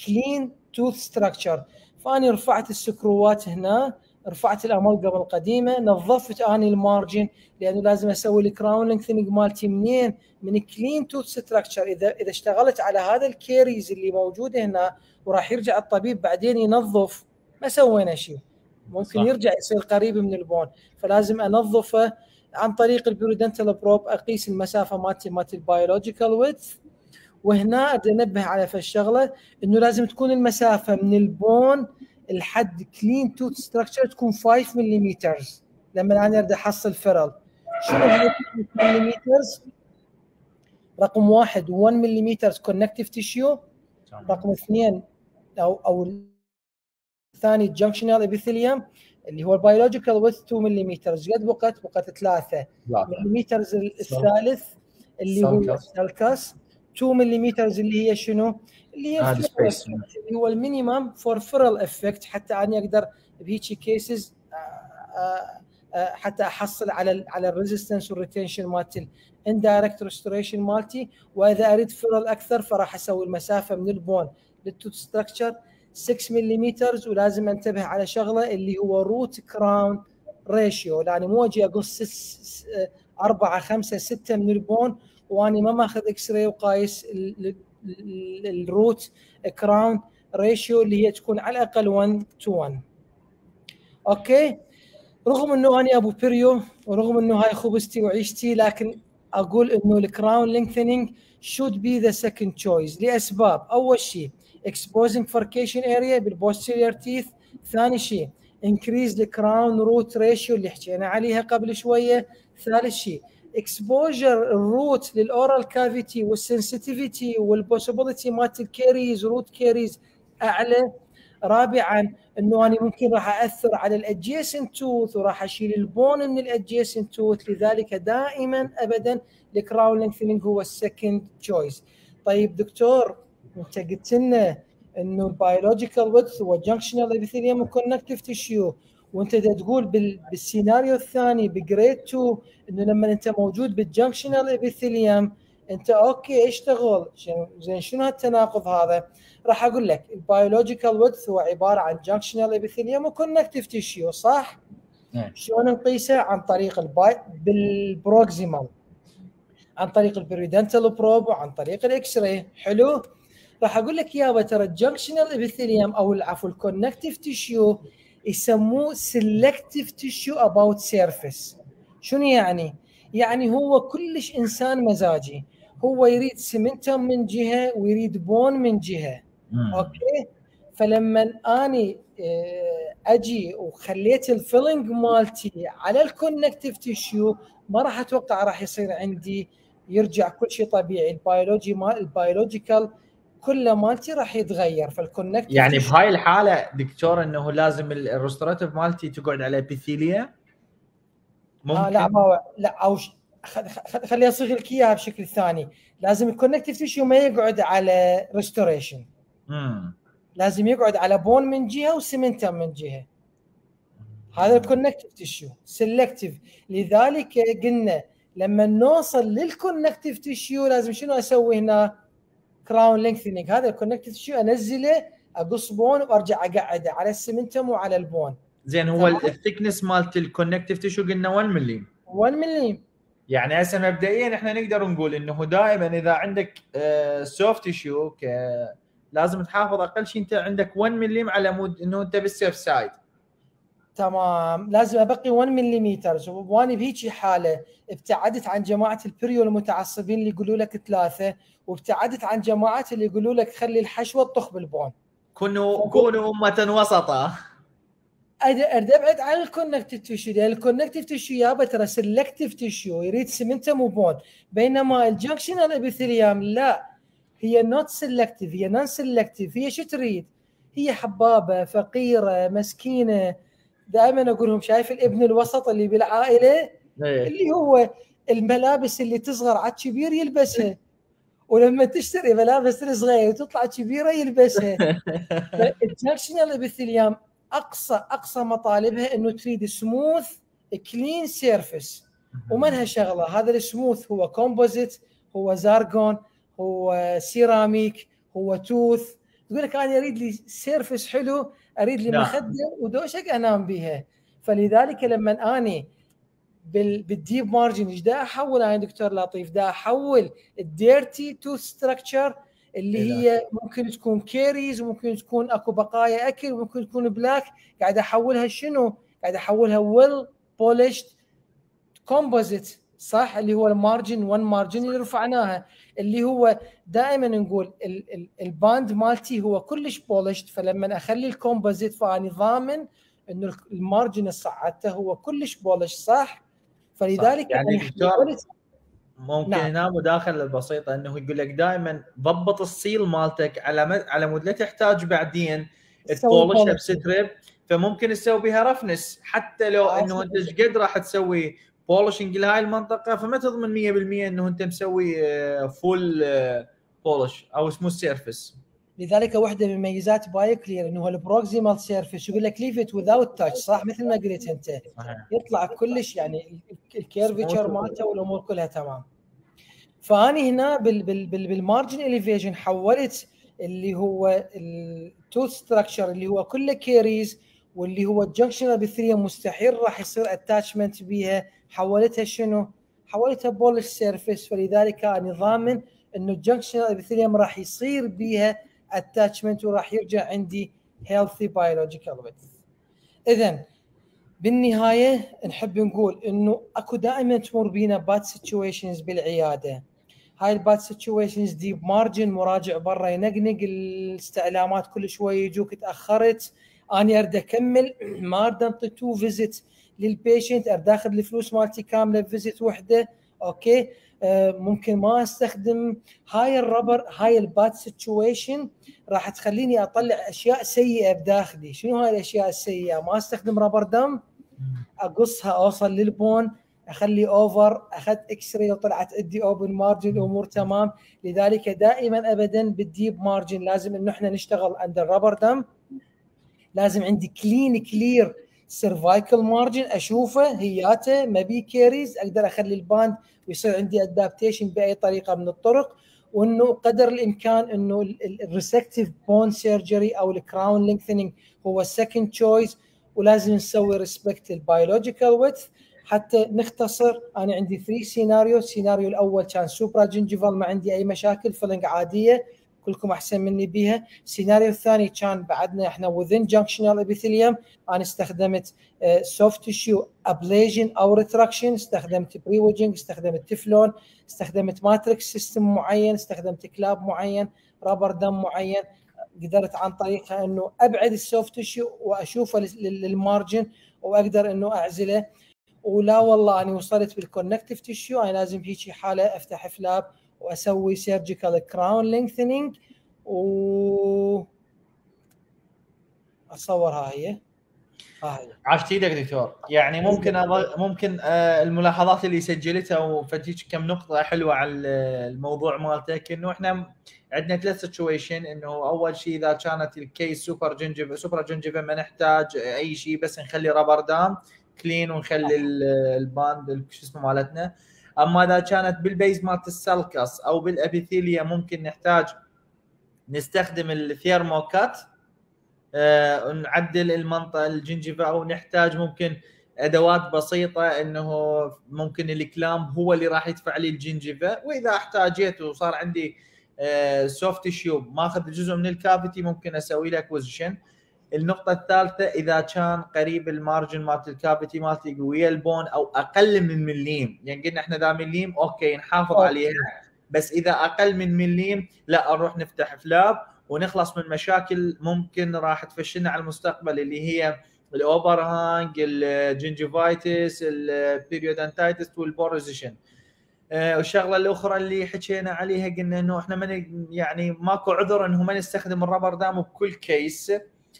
clean tooth structure فأني رفعت السكروات هنا رفعت ال amalgam القديمه نظفت أني ال margin لأنه لازم أسوي ال crown lengthening مالتي منين؟ من clean tooth structure إذا إذا اشتغلت على هذا ال caries اللي موجودة هنا وراح يرجع الطبيب بعدين ينظف ما سوينا شيء. ممكن صح. يرجع يصير قريب من ال bone. فلازم أنظفه عن طريق ال periodontal probe أقيس المسافة مالتي مالتي ال biological width وهنا اريد انبه على فالشغله إنه لازم تكون المسافة من ال bone لحد clean tooth structure تكون 5 ملم لما أنا اريد أحصل ferrule. شنو هي ملم رقم واحد 1 ملم connective tissue رقم اثنين أو أو الثاني ال junctional epithelium اللي هو ال biological width 2 ملم قد بقت بقت 3 ملم الثالث اللي هو sulcus. ال sulcus 2 ملم اللي هي شنو؟ اللي هي اللي هو ال minimum for ferrule effect حتى اني أقدر بهيجي cases حتى أحصل على على ال resistance وال retention مالت ال indirect restoration مالتي. وإذا أريد ferrule أكثر فراح أسوي المسافة من ال bone لل tooth structure 6 ملم ولازم أنتبه على شغلة اللي هو root crown ratio يعني مو أجي اقص 4 5 6 من ال bone. واني ما ماخذ X-ray وقايس ال- ال- ال root crown ratio اللي هي تكون على الأقل 1 to 1 okay؟ رغم إنه أنا أبو perio ورغم إنه هاي خبزتي وعيشتي لكن أقول إنه ال crown lengthening should be the second choice لأسباب. أول شيء exposing furcation area بال posterior teeth ثاني شيء increase the crown root ratio اللي حكينا عليها قبل شوية. ثالث شيء exposure الروت للاورال كافيتي والسنسيتيفيتي والبوسيبيليتي مالت ال caries root caries أعلى. رابعا إنه أنا ممكن راح اثر على ال adjacent tooth وراح أشيل ال bone من ال adjacent tooth لذلك دائما ابدا ال crown lengthening هو ال second choice طيب دكتور أنت قلت لنا إنه ال biological width هو junctional epithelium و connective tissue وانت دا تقول بال- بالسيناريو الثاني ب grade 2 انه لما انت موجود بال junctional epithelium انت okay اشتغل زين شنو هالتناقض هذا؟ راح أقول لك ال biological width هو عبارة عن junctional epithelium و connective tissue صح؟ نعم. شلون نقيسه؟ عن طريق الباي بال proximal عن طريق ال periodontal probe وعن طريق ال X-ray حلو؟ راح أقول لك يابا ترى ال junctional epithelium أو العفو ال connective tissue يسموه selective tissue about surface شنو يعني؟ يعني هو كلش إنسان مزاجي. هو يريد cementum من جهة ويريد bone من جهة. مم. okay؟ فلما أني آه، أجي وخليت ال filling مالتي على ال connective tissue ما راح أتوقع راح يصير عندي يرجع كل شيء طبيعي. البيولوجي مال ال biological كله مالتي راح يتغير فال connective يعني بهاي الحالة دكتور إنه لازم ال restorative مالتي تقعد على epithelia ممكن آه لا ما لا أو ش- خ- خ- خليني أصيغ لك إياها بشكل ثاني. لازم ال connective tissue ما يقعد على restoration. لازم يقعد على bone من جهة و cementum من جهة. هذا ال connective tissue selective لذلك قلنا لما نوصل لل connective tissue لازم شنو أسوي هنا؟ crown lengthening هذا ال connective tissue أنزله أقص bone وأرجع أقعده. على ال cementum وعلى ال bone. زين هو. ال thickness مالت ال connective tissue قلنا 1 ملي 1 مليم يعني هسه مبدئيا إحنا نقدر نقول إنه دائما إذا عندك soft tissue لازم تحافظ أقل شيء أنت عندك 1 ملم على مود إنه أنت بال safe side تمام. لازم أبقي 1 ملم وأنا بهيجي حالة ابتعدت عن جماعة ال perio المتعصبين اللي يقولوا لك ثلاثة وابتعدت عن جماعة اللي يقولوا لك خلي الحشوه تطخ بال bone. كونوا كونوا أمة وسطا. اريد أبعد عن ال connective tissue لأن ال connective tissue يابا ترى selective tissue يريد cementum و bone بينما ال junctional epithelium لا. هي not selective هي non selective هي شو تريد؟ هي حبابة فقيرة مسكينة. دائما أقول لهم شايف الابن الوسط اللي بالعائلة؟ إيه. اللي هو الملابس اللي تصغر على الكبير يلبسها. ولما تشتري ملابس صغيرة وتطلع كبيره يلبسها. (laughs) ال junctional epithelium أقصى أقصى مطالبها إنه تريد smooth clean surface ومنها شغله هذا السموث هو composite هو زارجون هو سيراميك هو tooth يقول لك أنا أريد لي surface حلو أريد لي نعم. مخدة ودوشك أنام بها فلذلك لما أني بال بال deep margin إيش دا أحول أنا دكتور لطيف؟ دا أحول ال dirty tooth structure اللي إيه هي ممكن تكون caries وممكن تكون أكو بقايا أكل وممكن تكون plaque قاعد أحولها شنو؟ قاعد أحولها well polished composite صح؟ اللي هو ال margin 1 margin اللي رفعناها. اللي هو دائما نقول ال- ال- ال band مالتي هو كلش polished فلما أخلي ال composite فاني ضامن إنه ال margin اللي صعدته هو كلش polished صح؟ فلذلك يعني أنا دكتور، حولت- ممكن نعم. هنا مداخله بسيطه إنه يقول لك دائما ضبط ال seal مالتك على مد... على مود لا تحتاج بعدين ت polish ها. ب strip. فممكن تسوي بها roughness حتى لو آه، إنه أنت إيش قد راح تسوي polishing لهاي المنطقة فما تضمن 100% إنه أنت مسوي full polish أو اسمه surface لذلك واحدة من مميزات بايو كلير إنه هو ال proximal surface يقول لك leave it without touch صح؟ مثل ما قلت أنت. يطلع كلش يعني ال curvature Smooth. مالته والأمور كلها تمام. فأني هنا بال بال بال بال margin elevation حولت اللي هو ال tooth structure اللي هو كله caries واللي هو ال junction epithelium مستحيل راح يصير attachment بيها. حولتها شنو؟ حولتها polished surface فلذلك أنا ضامن إنه ال junction epithelium راح يصير بيها attachment وراح يرجع عندي healthy biological width. اذا بالنهاية نحب نقول إنه أكو دائما تمر بينا bad situations بالعيادة هاي ال bad situations deep margin مراجع برا ينقنق الاستعلامات كل شوي يجوك تأخرت أنا أريد أكمل (clears throat) ما أريد أنطي two visit لل patient اخذ الفلوس مالتي كاملة ب visit وحدة okay؟ آه ممكن ما أستخدم هاي ال rubber هاي ال bad situation راح تخليني أطلع أشياء سيئة بداخلي. شنو هاي الأشياء السيئة؟ ما أستخدم rubber dam أقصها أوصل لل bone أخلي over أخذت x-ray وطلعت عندي open margin الأمور تمام. لذلك دائما ابدا بال deep margin لازم انه إحنا نشتغل عند ال rubber dam. لازم عندي clean clear cervical margin أشوفه هياته ما بي caries أقدر أخلي ال band ويصير عندي adaptation بأي طريقة من الطرق وإنه قدر الإمكان إنه ال resective bone surgery أو ال crown lengthening هو ال second choice ولازم نسوي respect ال biological width حتى نختصر أنا عندي 3 سيناريو السيناريو الأول كان supragingival ما عندي أي مشاكل filling عادية. كلكم أحسن مني بيها. السيناريو الثاني كان بعدنا إحنا within junctional epithelium أنا استخدمت soft tissue ablation أو retraction استخدمت بري استخدمت تفلون. استخدمت matrix system معين. استخدمت clamp معين. rubber dam معين. قدرت عن طريقها إنه أبعد ال soft tissue وأشوفه لل margin وأقدر إنه أعزله. ولا والله اني وصلت بال connective tissue أنا لازم هيك حالة أفتح flap وأسوي surgical crown lengthening و اتصور هاي هي. هاي عاشت إيدك دكتور؟ يعني ممكن أض... ممكن آه، الملاحظات اللي سجلتها وفتيك كم نقطة حلوة على الموضوع مالتك إنه إحنا عندنا ثلاث situation إنه أول شيء إذا كانت ال case supragingiva supragingiva ما نحتاج أي شيء بس نخلي rubber dam clean ونخلي ال- band شو اسمه مالتنا. أما إذا كانت بال base مالت ال sulcus أو بال epithelia ممكن نحتاج نستخدم ال thermocut آه، نعدل المنطقة ال gingiva أو نحتاج ممكن أدوات بسيطة إنه ممكن ال clamp هو اللي راح يدفع لي الجنجفه وإذا احتاجيت وصار عندي soft tissue ماخذ جزء من ال cavity ممكن أسوي له excision النقطة الثالثة إذا كان قريب ال margin مالت ال cavity مالتي ويا ال bone أو أقل من مليم. يعني قلنا إحنا ذا مليم okay نحافظ okay. عليها. بس إذا أقل من مليم لا نروح نفتح flap ونخلص من مشاكل ممكن راح تفشلنا على المستقبل اللي هي ال overhang ال gingivitis ال periodontitis وال porosition آه، والشغلة الأخرى اللي حكينا عليها قلنا إنه إحنا من يعني ماكو عذر إنه ما نستخدم ال rubber dam بكل case.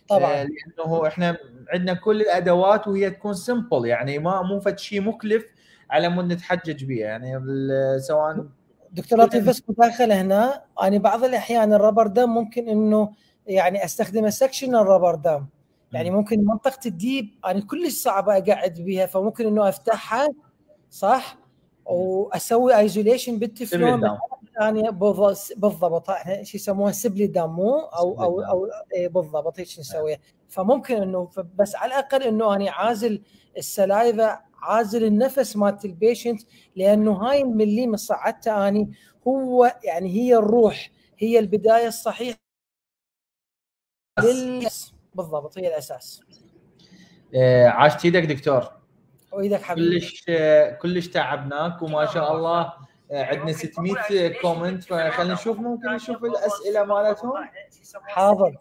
طبعا. لأنه إحنا عندنا كل الأدوات وهي تكون simple يعني ما مو فد شيء مكلف على مود نتحجج بيه يعني سواء دكتور لطيف بس مداخله هنا أنا بعض الأحيان ال rubber dam ممكن إنه يعني أستخدمه section ال rubber dam يعني ممكن منطقه ال deep أنا كلش صعبة أقعد بيها فممكن إنه أفتحها صح؟ وأسوي isolation بال Teflon. يعني بالض- بالضبط. شو يسموها split dam مو أو أو أو إيه بالضبط. هيك نسويها فممكن انه بس على الأقل إنه أنا عازل ال saliva عازل النفس مالت ال patient لأنه هاي الملي اللي صعدته أني هو يعني هي الروح هي البداية الصحيحة لل... بالضبط. هي الأساس. آه، عاشت إيدك دكتور. وإيدك حبيبي. كلش كلش تعبناك وما شاء الله. آه، عندنا 600 comment فخلينا نشوف ممكن نشوف الأسئلة مالتهم. حاضر.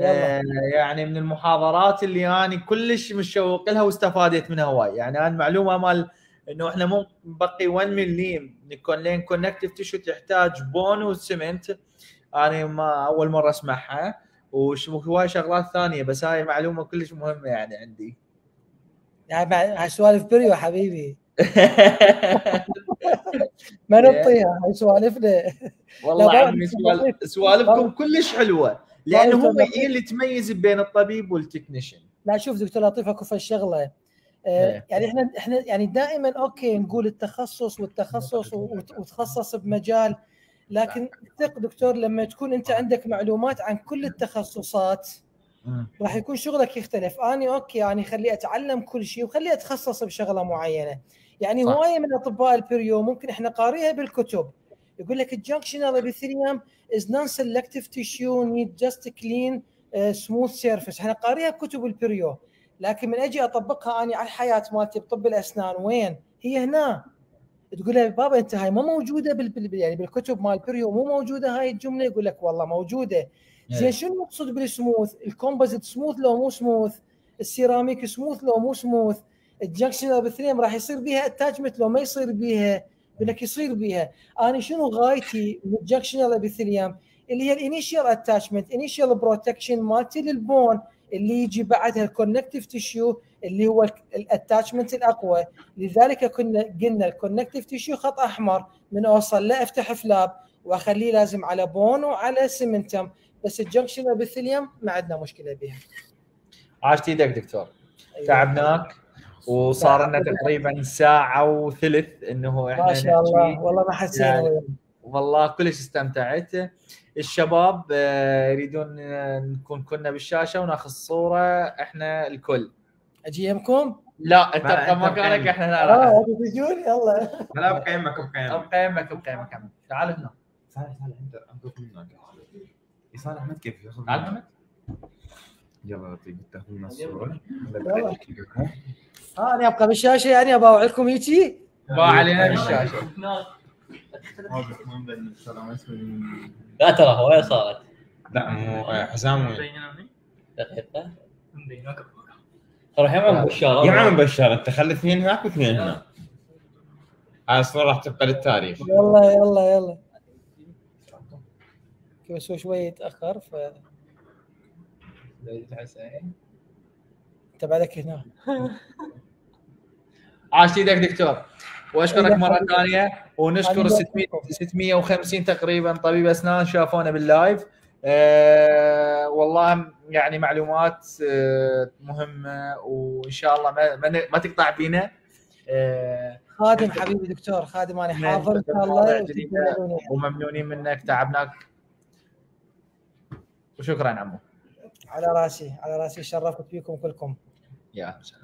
آه، يعني من المحاضرات اللي أنا كلش مشوق لها واستفادت منها هواي يعني أنا معلومه مال إنه إحنا مو بقي 1 مليم non-clean connective tissue تحتاج bone و cement أنا ما أول مرة أسمعها. وهواي شغلات ثانية بس هاي معلومة كلش مهمة يعني عندي. يعني هاي سوالف perio حبيبي. (laughs) ما نعطيها هاي سوالفنا. والله عمي سوالفكم كلش حلوة لأنه بارك هو فيك. هي اللي تميز بين الطبيب وال technician. لا شوف دكتور لطيف أكو في الشغله إيه. آه، يعني إحنا إحنا يعني دائما okay نقول التخصص والتخصص وت- وتخصص بمجال لكن ثق دكتور لما تكون أنت عندك معلومات عن كل التخصصات راح يكون شغلك يختلف. أنا okay يعني خلي أتعلم كل شيء وخلي أتخصص بشغلة معينة. يعني. هوايه من أطباء ال perio ممكن إحنا قاريها بالكتب. يقول لك ال junctional epithelium is non selective tissue need just clean smooth surface إحنا قاريها بكتب ال perio لكن من أجي أطبقها أنا على الحياة مالتي بطب الأسنان وين؟ هي هنا. تقول له بابا أنت هاي ما موجودة بال يعني بالكتب مال ال perio مو موجودة هاي الجملة؟ يقول لك والله موجودة. زين شنو يقصد بالسموث؟ ال composite smooth لو مو smooth؟ ال ceramic smooth لو مو smooth؟ ال junction بالثنين راح يصير بيها؟ attachment لو ما يصير بيها؟ لك يصير بيها. أنا شنو غايتي من ال junctional epithelium اللي هي ال initial attachment initial protection مالتي لل bone اللي يجي بعدها ال connective tissue اللي هو ال attachment الأقوى. لذلك كنا قلنا ال connective tissue خط أحمر من أوصل لا أفتح flap وأخليه لازم على bone وعلى cementum بس الجنكشن ابيثيليوم ما عندنا مشكلة بها عاشت إيدك دكتور أيوة. تعبناك وصار لنا تقريبا ساعة وثلث إنه إحنا ما شاء الله. والله ما حسينا يعني. والله كلش استمتعت الشباب آه، يريدون نكون كنا بالشاشة وناخذ صورة إحنا الكل أجي يمكم؟ لا أنت لا، ابقى مكانك بقيمك. إحنا هنا راح. آه أبي تجون يلا لا بقيمك بقيمك ابقى يمك ابقى يمك عمي. تعال هنا صالح صالح انت منك إي صالح ما كيف ياخذ. هنا يلا لطيف تاخذ لنا الصورة. آه أنا ابقى بالشاشه يعني ابى اوعدكم هيجي باع علينا بالشاشه لا ترى وين صارت؟ لا مو آه، حسام وين؟ دقيقة روح يا عم بشار يا عم بشار انت خلي اثنين هناك واثنين هنا هاي الصورة راح تبقى للتاريخ يلا يلا يلا بس هو شوي يتأخر ف أنت بعدك هنا. (laughs) عاشت إيدك دكتور. وأشكرك أيوة. مره ثانية ونشكر أيوة. 600 650 تقريبا طبيب أسنان شافونا باللايف. أه والله يعني معلومات أه مهمة وإن شاء الله ما ما, ما تقطع بينا. أه خادم حبيبي دكتور خادم أنا حاضر إن شاء الله. وممنونين منك تعبناك. وشكرا عمو. على راسي على راسي شرفت فيكم كلكم. يا سلام